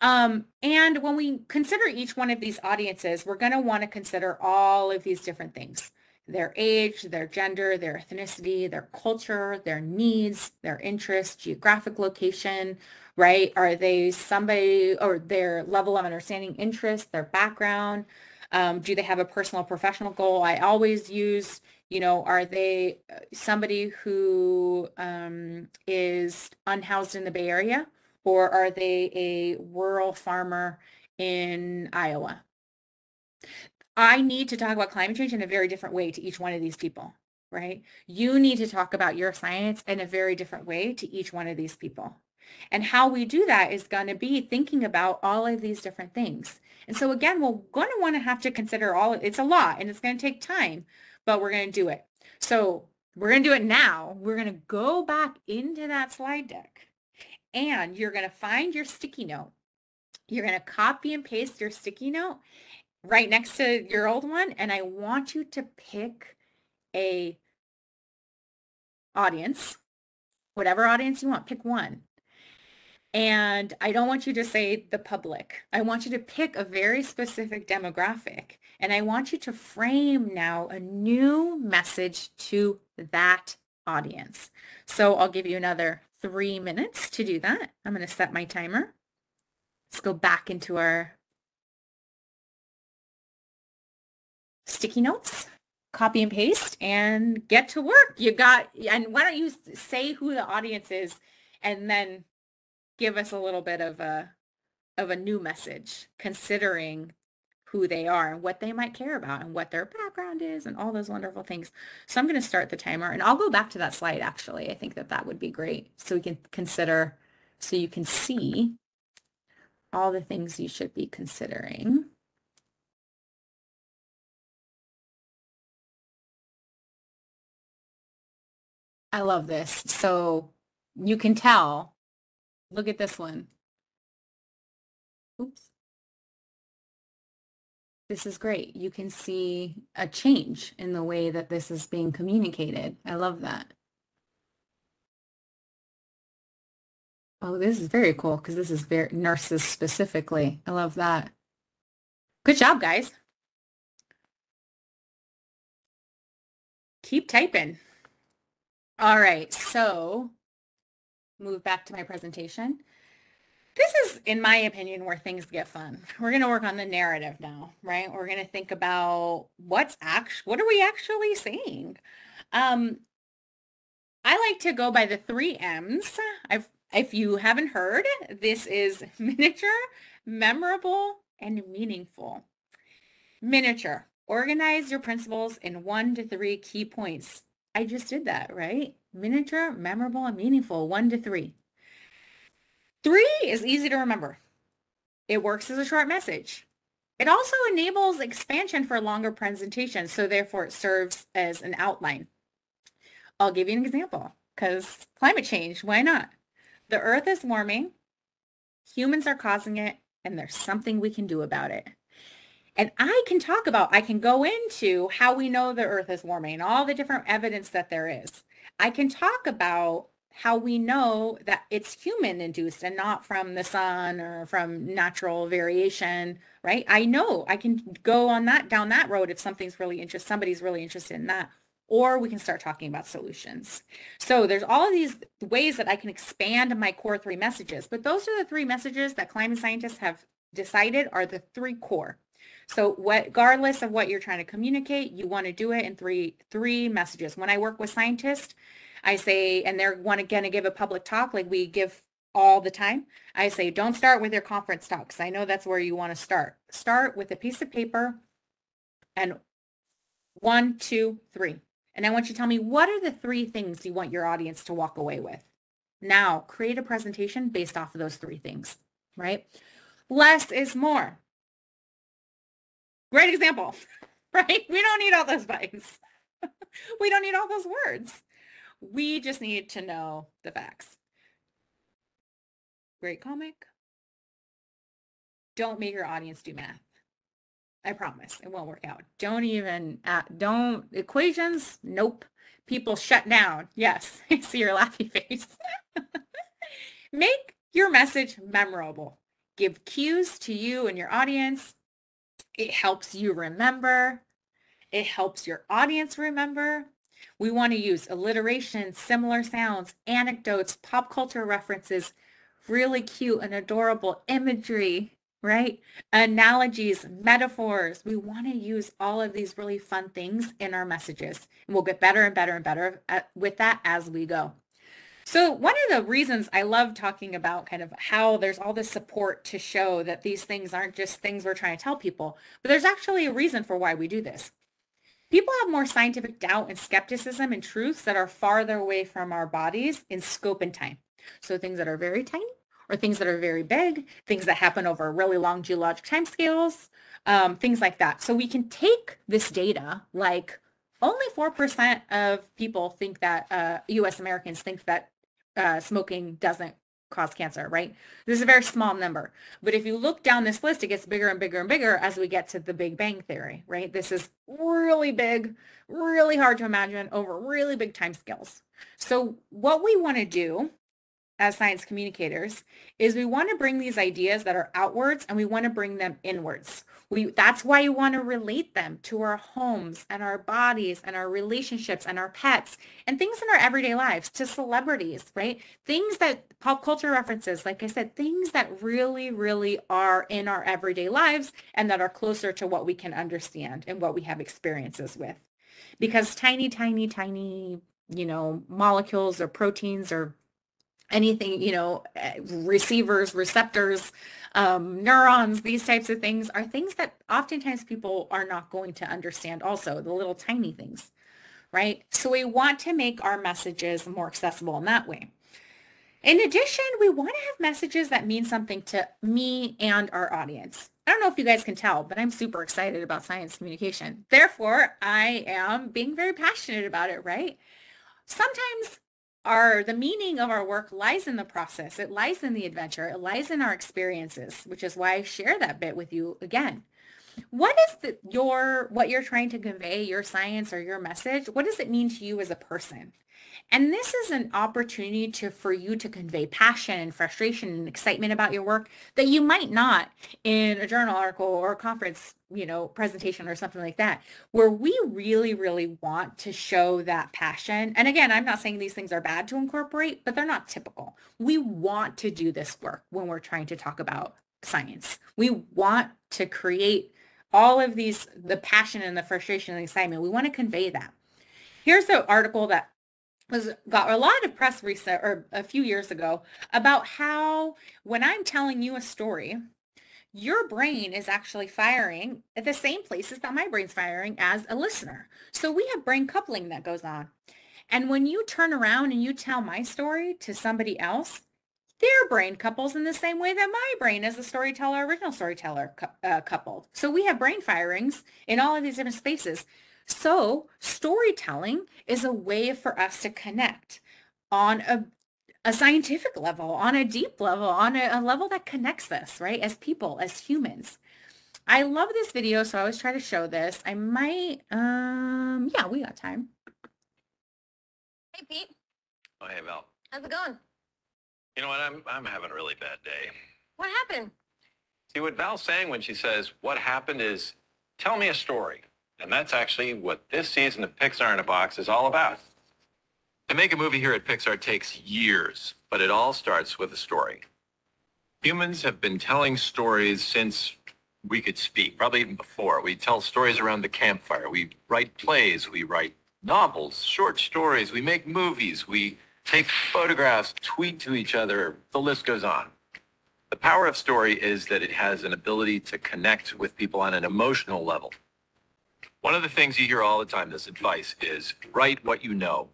Um, and when we consider each one of these audiences, we're going to want to consider all of these different things their age, their gender, their ethnicity, their culture, their needs, their interests, geographic location, right? Are they somebody or their level of understanding interest, their background? Um, do they have a personal professional goal? I always use, you know, are they uh, somebody who um, is unhoused in the Bay Area or are they a rural farmer in Iowa? I need to talk about climate change in a very different way to each one of these people, right? You need to talk about your science in a very different way to each one of these people. And how we do that is going to be thinking about all of these different things. And so again, we're going to want to have to consider all, it's a lot and it's going to take time, but we're going to do it. So we're going to do it now. We're going to go back into that slide deck and you're going to find your sticky note. You're going to copy and paste your sticky note right next to your old one and I want you to pick a audience, whatever audience you want, pick one. And I don't want you to say the public. I want you to pick a very specific demographic. And I want you to frame now a new message to that audience. So I'll give you another three minutes to do that. I'm going to set my timer. Let's go back into our sticky notes, copy and paste, and get to work. You got, and why don't you say who the audience is and then give us a little bit of a, of a new message considering who they are and what they might care about and what their background is and all those wonderful things. So I'm going to start the timer and I'll go back to that slide actually. I think that that would be great so we can consider, so you can see all the things you should be considering. I love this. So you can tell, look at this one. Oops. This is great. You can see a change in the way that this is being communicated. I love that. Oh, this is very cool because this is very nurses specifically. I love that. Good job, guys. Keep typing. All right, so move back to my presentation. This is, in my opinion, where things get fun. We're going to work on the narrative now, right? We're going to think about what's actually, what are we actually saying? Um, I like to go by the three M's. I've, if you haven't heard, this is miniature, memorable, and meaningful. Miniature. Organize your principles in one to three key points. I just did that, right? Miniature, memorable, and meaningful, one to three. Three is easy to remember. It works as a short message. It also enables expansion for longer presentations, so therefore it serves as an outline. I'll give you an example, because climate change, why not? The earth is warming, humans are causing it, and there's something we can do about it. And I can talk about, I can go into how we know the earth is warming, and all the different evidence that there is. I can talk about how we know that it's human induced and not from the sun or from natural variation, right? I know I can go on that down that road if something's really interested, somebody's really interested in that, or we can start talking about solutions. So there's all of these ways that I can expand my core three messages, but those are the three messages that climate scientists have decided are the three core. So what, regardless of what you're trying to communicate, you want to do it in three, three messages. When I work with scientists, I say, and they're want to, to give a public talk like we give all the time. I say, don't start with your conference talks. I know that's where you want to start. Start with a piece of paper and one, two, three. And I want you to tell me what are the three things you want your audience to walk away with? Now, create a presentation based off of those three things, right? Less is more. Great example, right? We don't need all those buttons. we don't need all those words. We just need to know the facts. Great comic. Don't make your audience do math. I promise it won't work out. Don't even, uh, don't, equations, nope. People shut down. Yes, I see your laughy face. Make your message memorable. Give cues to you and your audience. It helps you remember. It helps your audience remember. We want to use alliteration, similar sounds, anecdotes, pop culture references, really cute and adorable imagery, right? Analogies, metaphors. We want to use all of these really fun things in our messages. And we'll get better and better and better at, with that as we go. So one of the reasons I love talking about kind of how there's all this support to show that these things aren't just things we're trying to tell people, but there's actually a reason for why we do this. People have more scientific doubt and skepticism and truths that are farther away from our bodies in scope and time. So things that are very tiny or things that are very big, things that happen over really long geologic timescales, um, things like that. So we can take this data like only 4% of people think that uh, U.S. Americans think that uh, smoking doesn't cause cancer, right? This is a very small number. But if you look down this list, it gets bigger and bigger and bigger as we get to the Big Bang Theory, right? This is really big, really hard to imagine over really big time scales. So what we want to do as science communicators is we want to bring these ideas that are outwards and we want to bring them inwards. We, that's why you want to relate them to our homes and our bodies and our relationships and our pets and things in our everyday lives to celebrities, right? Things that pop culture references, like I said, things that really, really are in our everyday lives and that are closer to what we can understand and what we have experiences with. Because tiny, tiny, tiny, you know, molecules or proteins or anything, you know, eh, receivers, receptors, um, neurons, these types of things are things that oftentimes people are not going to understand also, the little tiny things, right? So we want to make our messages more accessible in that way. In addition, we want to have messages that mean something to me and our audience. I don't know if you guys can tell, but I'm super excited about science communication. Therefore, I am being very passionate about it, right? Sometimes our the meaning of our work lies in the process. It lies in the adventure. It lies in our experiences, which is why I share that bit with you again. What is the, your what you're trying to convey, your science or your message? What does it mean to you as a person? And this is an opportunity to for you to convey passion and frustration and excitement about your work that you might not in a journal article or a conference, you know, presentation or something like that, where we really, really want to show that passion. And again, I'm not saying these things are bad to incorporate, but they're not typical. We want to do this work when we're trying to talk about science. We want to create all of these, the passion and the frustration and the excitement. We want to convey that. Here's the article that was got a lot of press recent or a few years ago about how when I'm telling you a story, your brain is actually firing at the same places that my brain's firing as a listener. So we have brain coupling that goes on. And when you turn around and you tell my story to somebody else, their brain couples in the same way that my brain as a storyteller, original storyteller uh, coupled. So we have brain firings in all of these different spaces. So storytelling is a way for us to connect on a, a scientific level, on a deep level, on a, a level that connects us, right? As people, as humans. I love this video, so I always try to show this. I might, um, yeah, we got time. Hey, Pete. Oh, hey, Val. How's it going? You know what? I'm, I'm having a really bad day. What happened? See, what Val's saying when she says, what happened is, tell me a story. And that's actually what this season of Pixar in a Box is all about. To make a movie here at Pixar takes years, but it all starts with a story. Humans have been telling stories since we could speak, probably even before. We tell stories around the campfire. We write plays. We write novels, short stories. We make movies. We take photographs, tweet to each other. The list goes on. The power of story is that it has an ability to connect with people on an emotional level. One of the things you hear all the time, this advice is write what you know.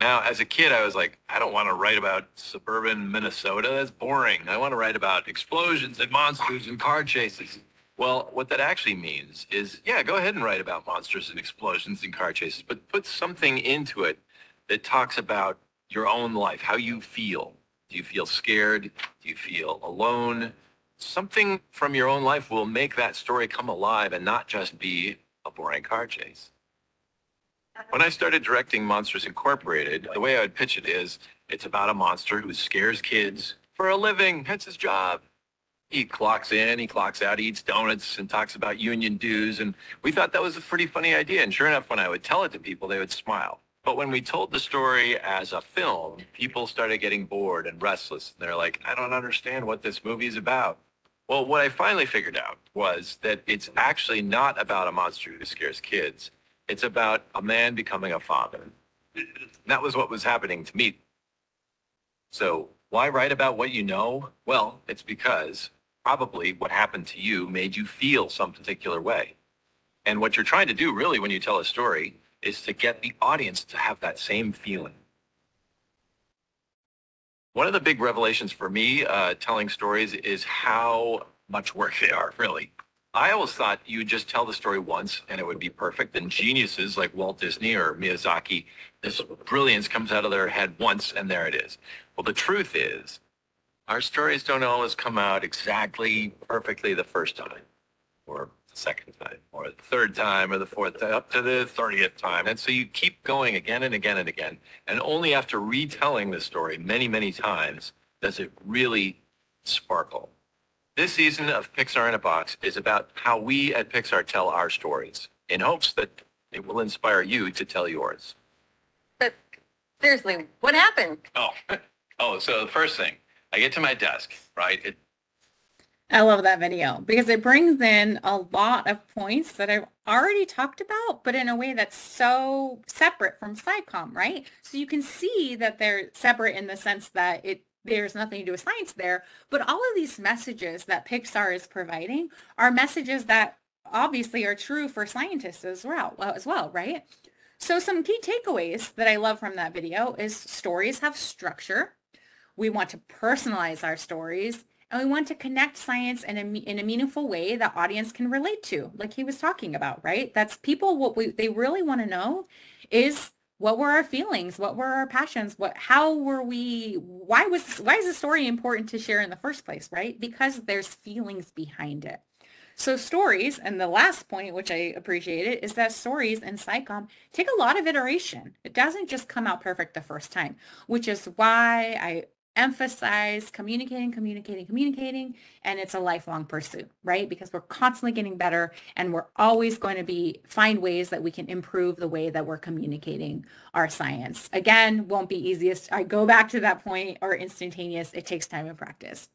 Now, as a kid, I was like, I don't want to write about suburban Minnesota. That's boring. I want to write about explosions and monsters and car chases. Well, what that actually means is, yeah, go ahead and write about monsters and explosions and car chases, but put something into it that talks about your own life, how you feel. Do you feel scared? Do you feel alone? Something from your own life will make that story come alive and not just be a boring car chase. When I started directing Monsters Incorporated, the way I would pitch it is, it's about a monster who scares kids for a living. That's his job. He clocks in, he clocks out, he eats donuts and talks about union dues. And we thought that was a pretty funny idea. And sure enough, when I would tell it to people, they would smile. But when we told the story as a film, people started getting bored and restless. And they're like, I don't understand what this movie is about. Well, what I finally figured out was that it's actually not about a monster who scares kids. It's about a man becoming a father. That was what was happening to me. So why write about what you know? Well, it's because probably what happened to you made you feel some particular way. And what you're trying to do really when you tell a story is to get the audience to have that same feeling. One of the big revelations for me uh, telling stories is how much work they are, really. I always thought you just tell the story once and it would be perfect. And geniuses like Walt Disney or Miyazaki, this brilliance comes out of their head once and there it is. Well, the truth is, our stories don't always come out exactly perfectly the first time or the second time or the third time or the fourth time, up to the 30th time. And so you keep going again and again and again. And only after retelling the story many, many times does it really sparkle. This season of Pixar in a Box is about how we at Pixar tell our stories in hopes that it will inspire you to tell yours. But seriously, what happened? Oh, oh, so the first thing, I get to my desk, right? It, I love that video because it brings in a lot of points that I've already talked about, but in a way that's so separate from SciComm, right? So you can see that they're separate in the sense that it there's nothing to do with science there. But all of these messages that Pixar is providing are messages that obviously are true for scientists as well, as well, right? So some key takeaways that I love from that video is stories have structure. We want to personalize our stories and we want to connect science in a, in a meaningful way that audience can relate to, like he was talking about, right? That's people, what we, they really want to know is what were our feelings? What were our passions? What how were we why was why is the story important to share in the first place right? Because there's feelings behind it. So stories and the last point which i appreciated is that stories in SciComm take a lot of iteration. It doesn't just come out perfect the first time which is why i emphasize communicating, communicating, communicating, and it's a lifelong pursuit, right? Because we're constantly getting better and we're always going to be find ways that we can improve the way that we're communicating our science. Again, won't be easiest. I go back to that point or instantaneous. It takes time and practice.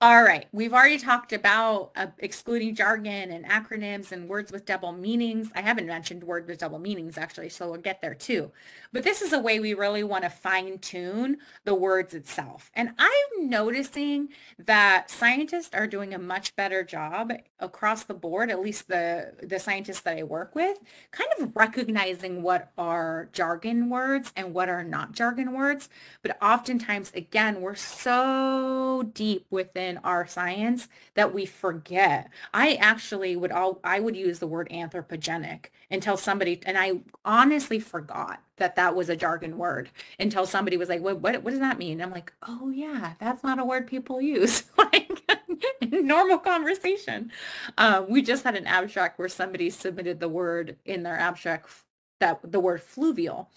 All right, we've already talked about uh, excluding jargon and acronyms and words with double meanings. I haven't mentioned words with double meanings actually, so we'll get there too. But this is a way we really want to fine tune the words itself. And I'm noticing that scientists are doing a much better job across the board, at least the, the scientists that I work with, kind of recognizing what are jargon words and what are not jargon words. But oftentimes, again, we're so deep within in our science that we forget. I actually would all I would use the word anthropogenic until somebody and I honestly forgot that that was a jargon word until somebody was like, "What what, what does that mean?" I'm like, "Oh yeah, that's not a word people use." like in normal conversation. Um, we just had an abstract where somebody submitted the word in their abstract that the word fluvial.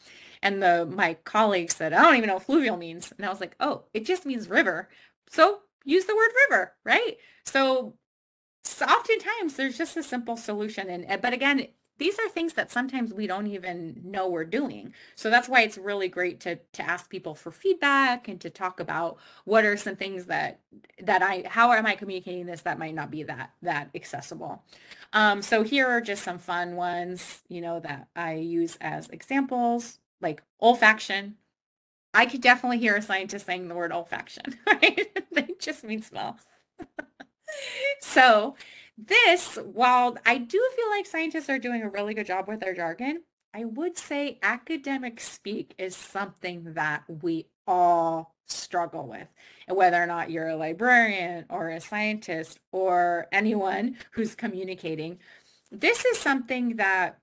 And the my colleague said, I don't even know what fluvial means. And I was like, oh, it just means river. So use the word river, right? So, so oftentimes there's just a simple solution. And but again, these are things that sometimes we don't even know we're doing. So that's why it's really great to to ask people for feedback and to talk about what are some things that that I how am I communicating this that might not be that that accessible. Um, so here are just some fun ones, you know, that I use as examples, like olfaction, I could definitely hear a scientist saying the word olfaction, right? they just mean smell. so this, while I do feel like scientists are doing a really good job with their jargon, I would say academic speak is something that we all struggle with. And whether or not you're a librarian or a scientist or anyone who's communicating, this is something that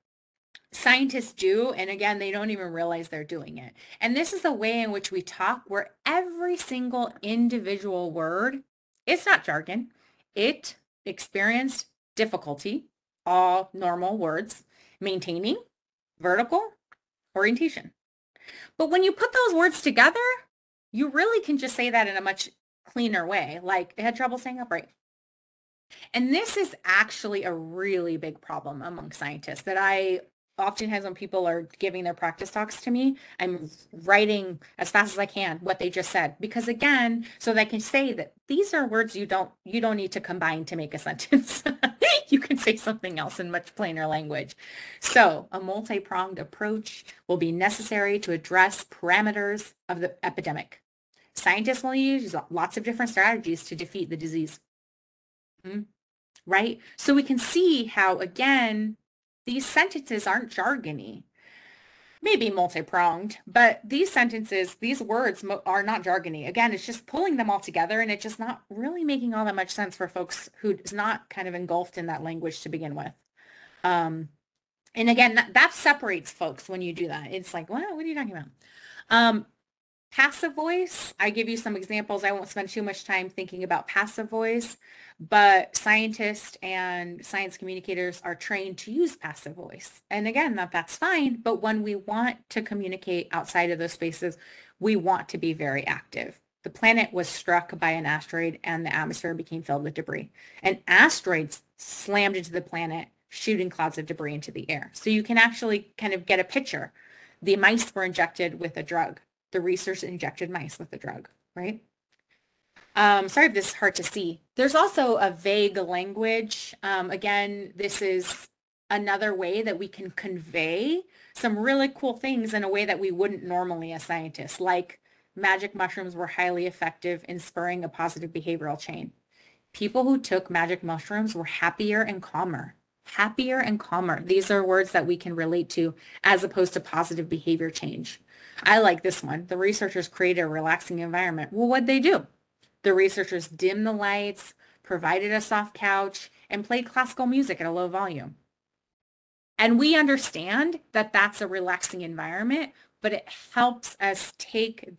scientists do. And again, they don't even realize they're doing it. And this is the way in which we talk where every single individual word, it's not jargon. It experienced difficulty, all normal words, maintaining, vertical, orientation. But when you put those words together, you really can just say that in a much cleaner way, like it had trouble staying upright. And this is actually a really big problem among scientists that I oftentimes when people are giving their practice talks to me, I'm writing as fast as I can what they just said. Because again, so they can say that these are words you don't you don't need to combine to make a sentence. you can say something else in much plainer language. So a multi-pronged approach will be necessary to address parameters of the epidemic. Scientists will use lots of different strategies to defeat the disease. Mm-hmm. Right? So we can see how, again, these sentences aren't jargony. Maybe multi-pronged, but these sentences, these words are not jargony. Again, it's just pulling them all together and it's just not really making all that much sense for folks who's not kind of engulfed in that language to begin with. Um, and again, that, that, separates folks when you do that. It's like, what, what are you talking about? Um, passive voice, I give you some examples. I won't spend too much time thinking about passive voice, but scientists and science communicators are trained to use passive voice. And again, that, that's fine, but when we want to communicate outside of those spaces, we want to be very active. The planet was struck by an asteroid and the atmosphere became filled with debris. And asteroids slammed into the planet, shooting clouds of debris into the air. So you can actually kind of get a picture. The mice were injected with a drug the research injected mice with the drug, right? Um, sorry if this is hard to see. There's also a vague language. Um, again, this is another way that we can convey some really cool things in a way that we wouldn't normally as scientists, like magic mushrooms were highly effective in spurring a positive behavioral change. People who took magic mushrooms were happier and calmer. Happier and calmer. These are words that we can relate to as opposed to positive behavior change. I like this one. The researchers created a relaxing environment. Well, what'd they do? The researchers dimmed the lights, provided a soft couch, and played classical music at a low volume. And we understand that that's a relaxing environment, but it helps us take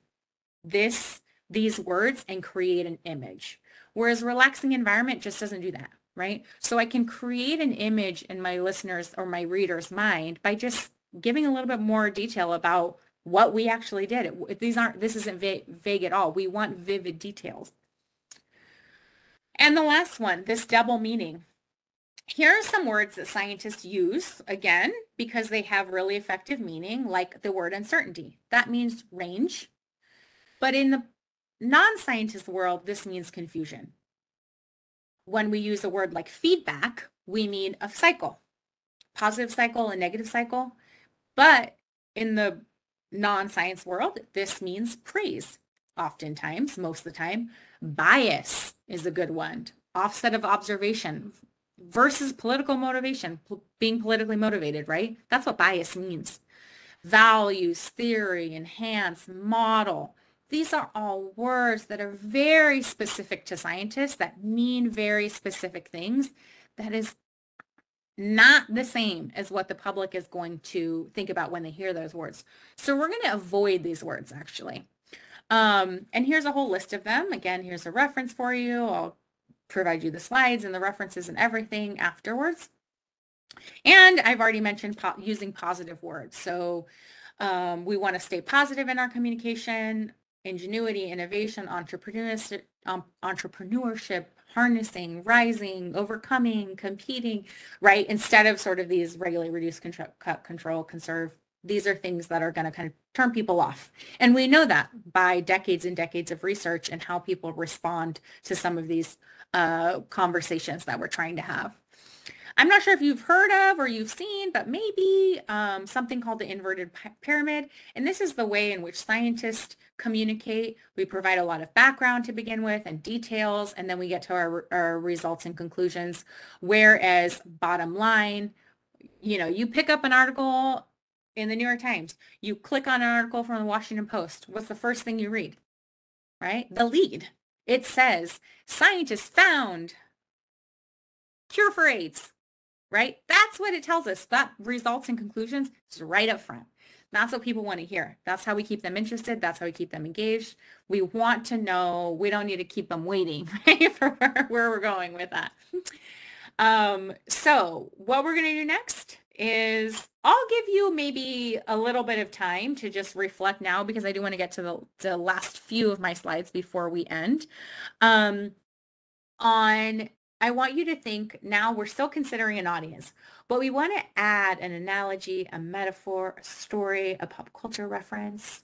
this, these words and create an image. Whereas relaxing environment just doesn't do that, right? So I can create an image in my listeners or my reader's mind by just giving a little bit more detail about what we actually did. It, these aren't, this isn't va vague at all. We want vivid details. And the last one, this double meaning. Here are some words that scientists use, again, because they have really effective meaning, like the word uncertainty. That means range. But in the non-scientist world, this means confusion. When we use a word like feedback, we mean a cycle, positive cycle and negative cycle. But in the non-science world, this means praise. Oftentimes, most of the time, bias is a good one. Offset of observation versus political motivation, being politically motivated, right? That's what bias means. Values, theory, enhance, model. These are all words that are very specific to scientists that mean very specific things. That is not the same as what the public is going to think about when they hear those words. So we're going to avoid these words actually. Um, and here's a whole list of them. Again, here's a reference for you. I'll provide you the slides and the references and everything afterwards. And I've already mentioned po using positive words. So um, we want to stay positive in our communication, ingenuity, innovation, entrepreneurship, um, entrepreneurship harnessing, rising, overcoming, competing, right? Instead of sort of these regularly reduce, control, cut, control, conserve. These are things that are going to kind of turn people off. And we know that by decades and decades of research and how people respond to some of these uh, conversations that we're trying to have. I'm not sure if you've heard of or you've seen, but maybe um, something called the inverted pyramid. And this is the way in which scientists communicate. We provide a lot of background to begin with and details, and then we get to our, our results and conclusions. Whereas bottom line, you know, you pick up an article in the New York Times, you click on an article from the Washington Post. What's the first thing you read? Right? The lead. It says, scientists found cure for AIDS, right? That's what it tells us. That results and conclusions is right up front. That's what people want to hear. That's how we keep them interested. That's how we keep them engaged. We want to know. We don't need to keep them waiting right, for where, we're going with that. Um, so what we're going to do next is I'll give you maybe a little bit of time to just reflect now because I do want to get to the, the last few of my slides before we end. Um, on I want you to think now we're still considering an audience, but we want to add an analogy, a metaphor, a story, a pop culture reference.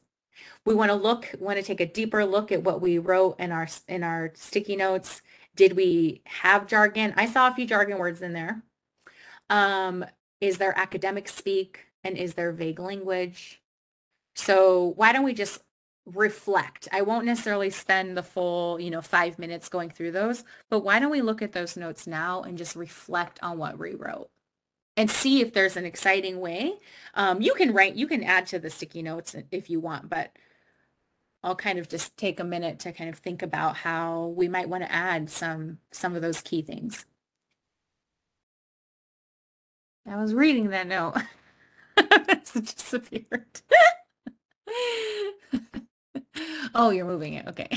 We want to look, want to take a deeper look at what we wrote in our in our sticky notes. Did we have jargon? I saw a few jargon words in there. Um, is there academic speak and is there vague language? So why don't we just reflect. I won't necessarily spend the full, you know, five minutes going through those, but why don't we look at those notes now and just reflect on what we wrote and see if there's an exciting way. Um, you can write, you can add to the sticky notes if you want, but I'll kind of just take a minute to kind of think about how we might want to add some, some of those key things. I was reading that note. it disappeared. Oh, you're moving it. Okay.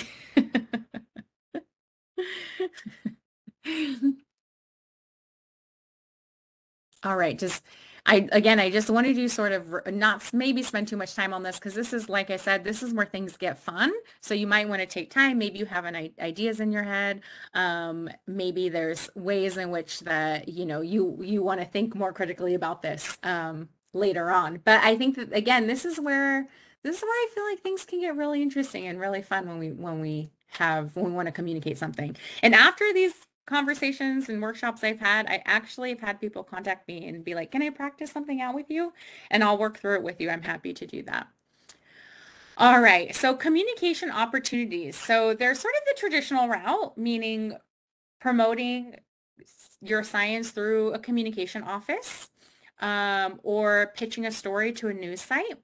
All right, just I again, I just wanted to sort of not maybe spend too much time on this because this is like I said, this is where things get fun. So you might want to take time. Maybe you have an ideas in your head. Um, maybe there's ways in which that you know you you want to think more critically about this um, later on. But I think that again, this is where this is where I feel like things can get really interesting and really fun when we when we have when we want to communicate something. And after these conversations and workshops I've had, I actually have had people contact me and be like, "Can I practice something out with you?" And I'll work through it with you. I'm happy to do that. All right, so communication opportunities. So there's sort of the traditional route, meaning promoting your science through a communication office um, or pitching a story to a news site.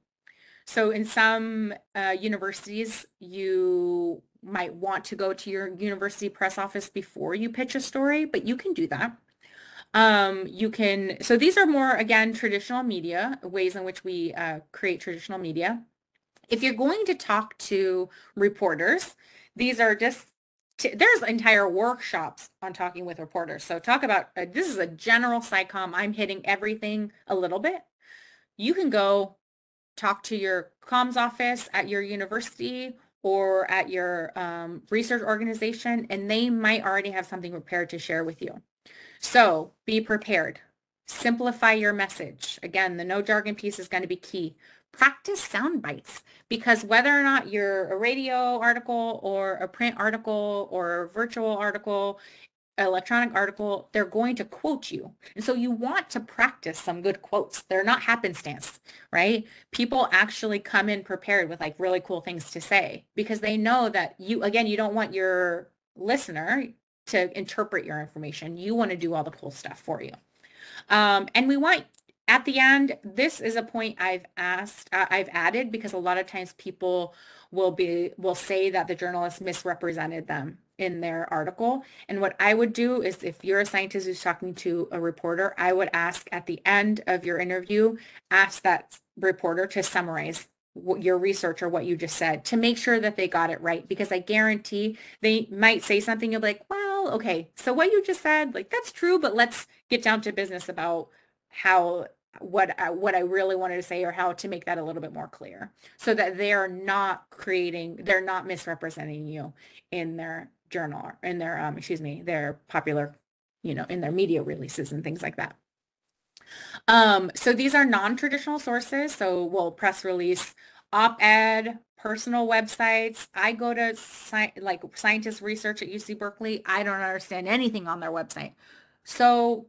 So in some uh, universities, you might want to go to your university press office before you pitch a story, but you can do that. Um, you can, so these are more, again, traditional media, ways in which we uh, create traditional media. If you're going to talk to reporters, these are just, there's entire workshops on talking with reporters. So talk about, uh, this is a general SciComm. I'm hitting everything a little bit. You can go talk to your comms office at your university or at your um, research organization, and they might already have something prepared to share with you. So be prepared. Simplify your message. Again, the no jargon piece is going to be key. Practice sound bites because whether or not you're a radio article or a print article or a virtual article, electronic article, they're going to quote you. And so you want to practice some good quotes. They're not happenstance, right? People actually come in prepared with like really cool things to say because they know that you, again, you don't want your listener to interpret your information. You want to do all the cool stuff for you. Um, and we want at the end, this is a point I've asked, uh, I've added because a lot of times people will be, will say that the journalist misrepresented them in their article. And what I would do is if you're a scientist who's talking to a reporter, I would ask at the end of your interview, ask that reporter to summarize your research or what you just said to make sure that they got it right because I guarantee they might say something you'll be like, well, okay, so what you just said, like that's true, but let's get down to business about how what I, what I really wanted to say or how to make that a little bit more clear so that they are not creating, they're not misrepresenting you in their journal in their um, excuse me their popular you know in their media releases and things like that um, so these are non-traditional sources so we'll press release op-ed personal websites i go to sci- like scientist research at uc berkeley i don't understand anything on their website so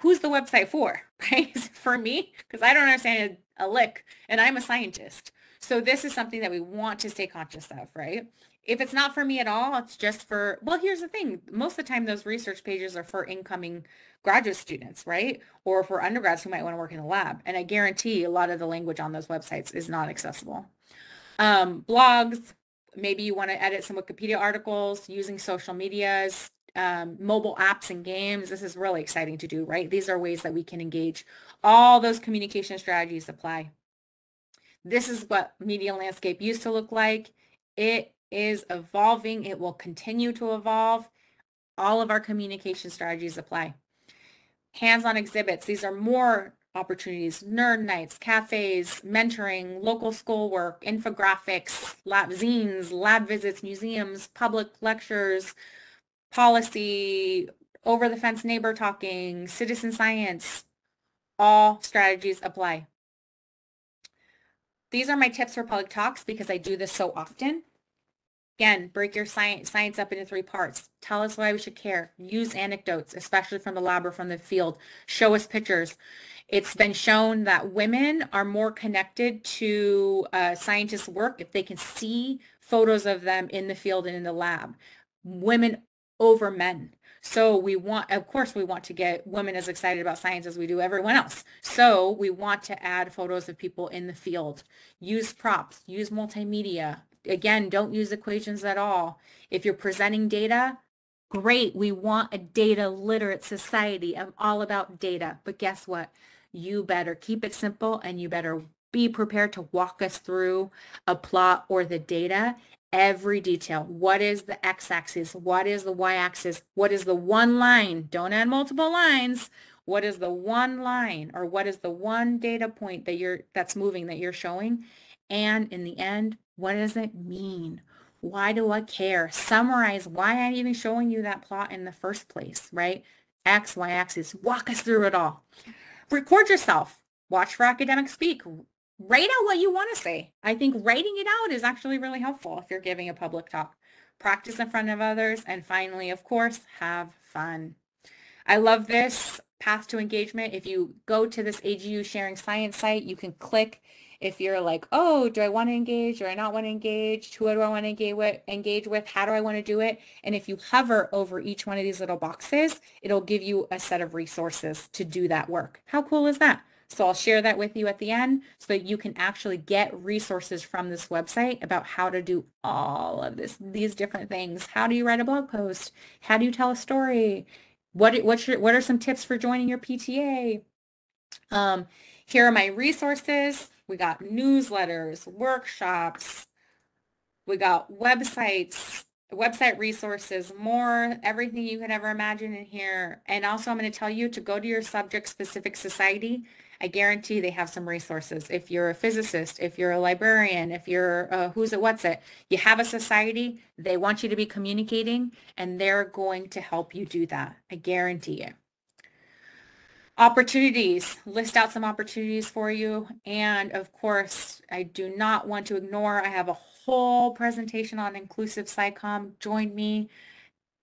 who's the website for, right? For me? Because I don't understand a lick and I'm a scientist. So this is something that we want to stay conscious of, right? If it's not for me at all, it's just for, well, here's the thing. Most of the time, those research pages are for incoming graduate students, right? Or for undergrads who might want to work in the lab. And I guarantee a lot of the language on those websites is not accessible. Um, blogs, maybe you want to edit some Wikipedia articles using social medias, um, mobile apps and games. This is really exciting to do, right? These are ways that we can engage. All those communication strategies apply. This is what media landscape used to look like. It is evolving. It will continue to evolve. All of our communication strategies apply. Hands-on exhibits. These are more opportunities, nerd nights, cafes, mentoring, local schoolwork, infographics, lab zines, lab visits, museums, public lectures, policy, over the fence neighbor talking, citizen science, all strategies apply. These are my tips for public talks because I do this so often. Again, break your science, science up into three parts. Tell us why we should care. Use anecdotes, especially from the lab or from the field. Show us pictures. It's been shown that women are more connected to uh, scientists' work if they can see photos of them in the field and in the lab. Women over men. So we want, of course, we want to get women as excited about science as we do everyone else. So we want to add photos of people in the field. Use props, use multimedia. Again, don't use equations at all. If you're presenting data, great. We want a data literate society. I'm all about data. But guess what? You better keep it simple and you better be prepared to walk us through a plot or the data every detail. What is the x-axis? What is the y-axis? What is the one line? Don't add multiple lines. What is the one line or what is the one data point that you're that's moving that you're showing? And in the end, what does it mean? Why do I care? Summarize why I'm even showing you that plot in the first place, right? X, Y axis. Walk us through it all. Record yourself. Watch for academic speak write out what you want to say. I think writing it out is actually really helpful if you're giving a public talk. Practice in front of others. And finally, of course, have fun. I love this path to engagement. If you go to this AGU Sharing Science site, you can click if you're like, oh, do I want to engage? Do I not want to engage? Who do I want to engage with? Engage with? How do I want to do it? And if you hover over each one of these little boxes, it'll give you a set of resources to do that work. How cool is that? So I'll share that with you at the end so that you can actually get resources from this website about how to do all of this, these different things. How do you write a blog post? How do you tell a story? What, what's your, what are some tips for joining your PTA? Um, here are my resources. We got newsletters, workshops. We got websites, website resources, more, everything you could ever imagine in here. And also I'm going to tell you to go to your subject specific society I guarantee they have some resources. If you're a physicist, if you're a librarian, if you're uh, who's it, what's it, you have a society, they want you to be communicating and they're going to help you do that. I guarantee it. Opportunities, list out some opportunities for you. And of course, I do not want to ignore, I have a whole presentation on inclusive SciComm. Join me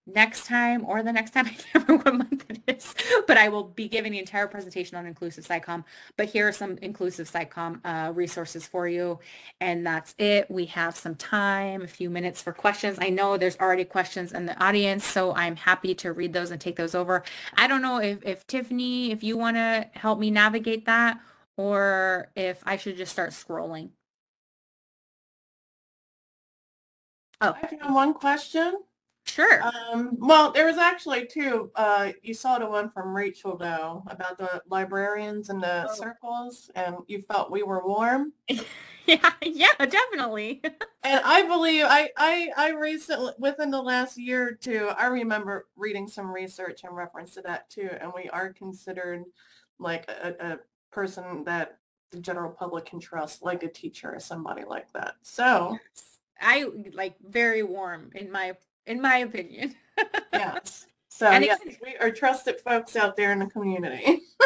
next time or the next time, I can't remember what month it is, but I will be giving the entire presentation on inclusive SciComm. But here are some inclusive SciComm uh, resources for you. And that's it. We have some time, a few minutes for questions. I know there's already questions in the audience, so I'm happy to read those and take those over. I don't know if, if Tiffany, if you want to help me navigate that or if I should just start scrolling. Oh, I have one question. Sure. Um, well, there was actually two. Uh, you saw the one from Rachel though about the librarians and the oh. circles, and you felt we were warm. yeah, yeah, definitely. and I believe I, I, I recently, within the last year or two, I remember reading some research in reference to that too, and we are considered like a, a person that the general public can trust, like a teacher or somebody like that. So. I like very warm in my in my opinion. yes. So and yes, we are trusted folks out there in the community.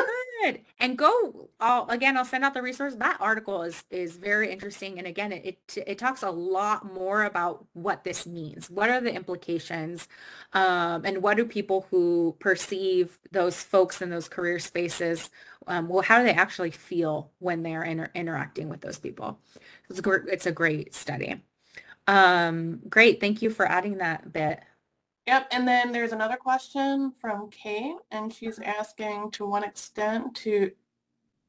good. And go, I'll, again, I'll send out the resource. That article is, is very interesting. And again, it, it, it talks a lot more about what this means. What are the implications? Um, and what do people who perceive those folks in those career spaces, um, well, how do they actually feel when they're inter- interacting with those people? It's a, it's a great study. Um, great. Thank you for adding that bit. Yep, and then there's another question from Kate, and she's asking to what extent to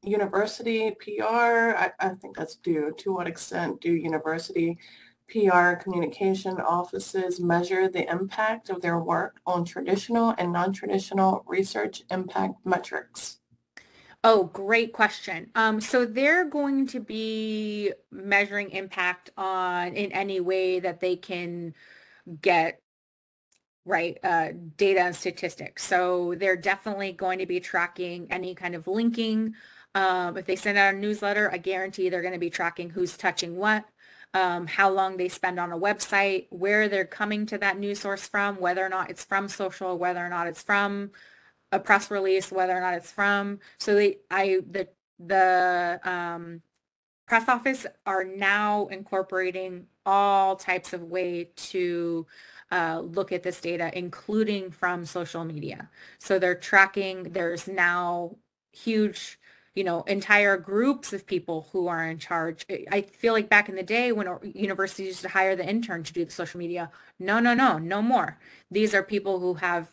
university PR, I, I think that's due, to what extent do university PR communication offices measure the impact of their work on traditional and non-traditional research impact metrics? Oh, great question. Um, so they're going to be measuring impact on in any way that they can get right uh, data and statistics. So they're definitely going to be tracking any kind of linking. Um, if they send out a newsletter, I guarantee they're going to be tracking who's touching what, um, how long they spend on a website, where they're coming to that news source from, whether or not it's from social, whether or not it's from a press release, whether or not it's from. So they, I, the, the um, press office are now incorporating all types of way to uh, look at this data, including from social media. So they're tracking, there's now huge, you know, entire groups of people who are in charge. I feel like back in the day when universities used to hire the intern to do the social media, no, no, no, no more. These are people who have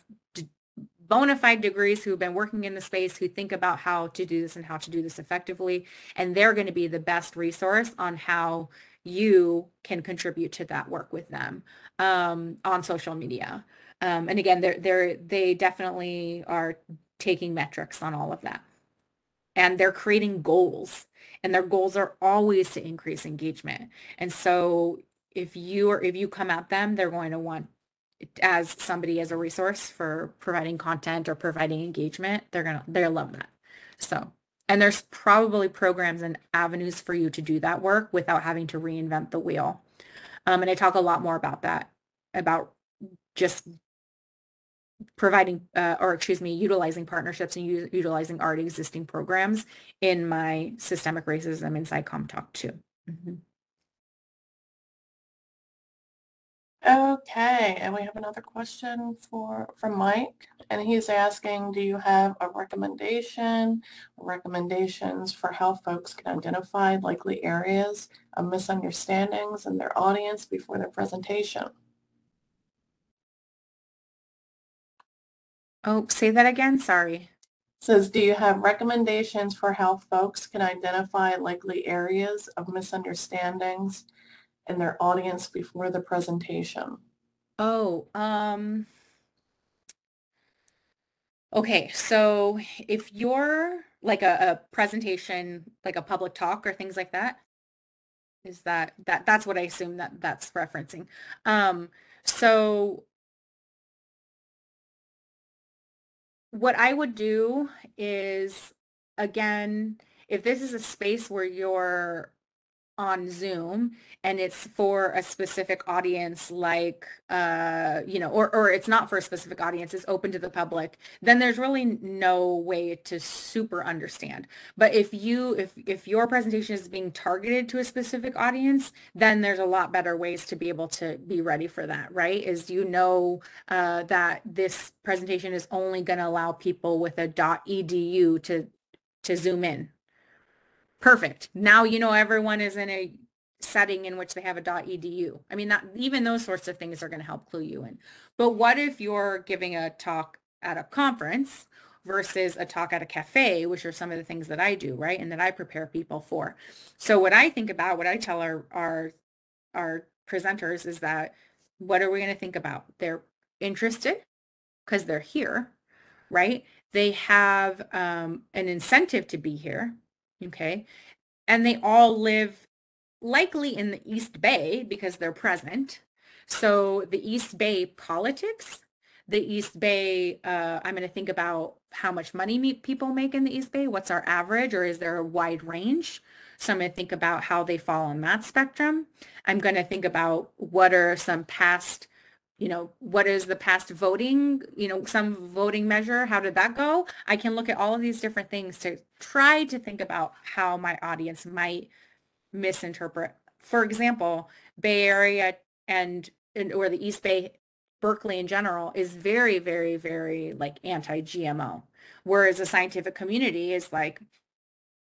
bona fide degrees who've been working in the space who think about how to do this and how to do this effectively. And they're going to be the best resource on how you can contribute to that work with them um, on social media. Um, and again, they're, they're, they definitely are taking metrics on all of that. And they're creating goals. And their goals are always to increase engagement. And so if you are if you come at them, they're going to want as somebody as a resource for providing content or providing engagement, they're gonna they'll love that. So and there's probably programs and avenues for you to do that work without having to reinvent the wheel. Um, and I talk a lot more about that, about just providing, uh, or excuse me, utilizing partnerships and u- utilizing already existing programs in my systemic racism in SciComm Talk too. Mm-hmm. Okay, and we have another question for from Mike, and he's asking, do you have a recommendation, recommendations for how folks can identify likely areas of misunderstandings in their audience before their presentation? Oh, say that again. Sorry. Says, do you have recommendations for how folks can identify likely areas of misunderstandings in their audience before the presentation? Oh, um, okay. So if you're like a, a presentation, like a public talk or things like that, is that, that that's what I assume that that's referencing. Um, so what I would do is, again, if this is a space where you're on Zoom and it's for a specific audience like uh you know or or it's not for a specific audience it's open to the public then there's really no way to super understand. But if you if if your presentation is being targeted to a specific audience then there's a lot better ways to be able to be ready for that right? Is you know uh, that this presentation is only going to allow people with a dot edu to to zoom in Perfect. Now you know everyone is in a setting in which they have a .edu. I mean, that even those sorts of things are going to help clue you in. But what if you're giving a talk at a conference versus a talk at a cafe, which are some of the things that I do, right? And that I prepare people for. So what I think about, what I tell our our, our presenters is that what are we going to think about? They're interested because they're here, right? They have um, an incentive to be here Okay. And they all live likely in the East Bay because they're present. So the East Bay politics, the East Bay, uh, I'm going to think about how much money people make in the East Bay. What's our average or is there a wide range? So I'm going to think about how they fall on that spectrum. I'm going to think about what are some past you know, what is the past voting, you know, some voting measure, how did that go? I can look at all of these different things to try to think about how my audience might misinterpret. For example, Bay Area and, and or the East Bay, Berkeley in general is very, very, very like anti-GMO. Whereas the scientific community is like,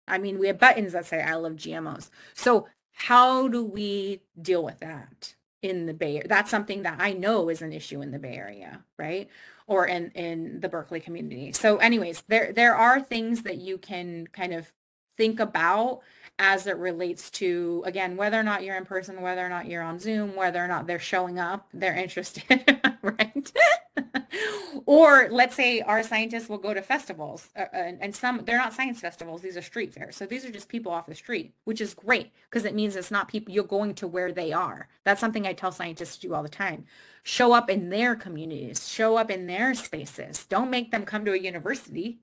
I mean, we have buttons that say, I love GMOs. So how do we deal with that? In the Bay That's something that I know is an issue in the Bay Area, right? Or in, in the Berkeley community. So anyways, there, there are things that you can kind of think about as it relates to, again, whether or not you're in person, whether or not you're on Zoom, whether or not they're showing up, they're interested, right? or let's say our scientists will go to festivals uh, and, and, some, they're not science festivals, these are street fairs. So these are just people off the street, which is great because it means it's not people, you're going to where they are. That's something I tell scientists to do all the time. Show up in their communities, show up in their spaces. Don't make them come to a university,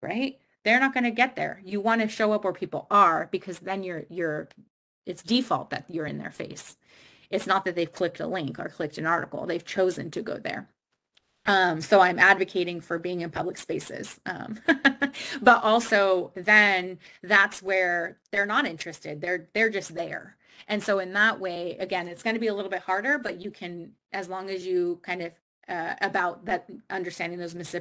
right? They're not going to get there. You want to show up where people are because then you're, you're, it's default that you're in their face. It's not that they've clicked a link or clicked an article. They've chosen to go there. Um, so I'm advocating for being in public spaces. Um, but also then that's where they're not interested. They're, they're just there. And so in that way, again, it's going to be a little bit harder, but you can, as long as you kind of uh, about that understanding those mis-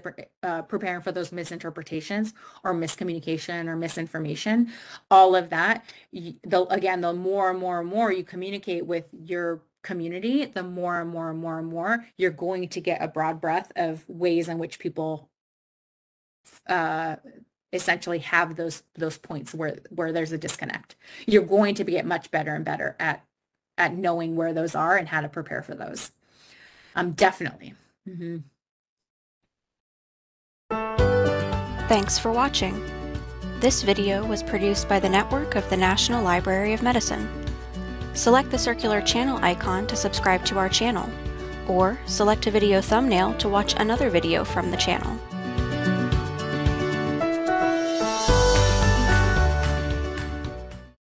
uh, preparing for those misinterpretations or miscommunication or misinformation all of that the, again the more and more and more you communicate with your community the more and more and more and more you're going to get a broad breadth of ways in which people uh, essentially have those those points where where there's a disconnect. You're going to get much better and better at at knowing where those are and how to prepare for those um, definitely. Mm-hmm. Thanks for watching. This video was produced by the network of the National Library of Medicine. Select the circular channel icon to subscribe to our channel, or select a video thumbnail to watch another video from the channel.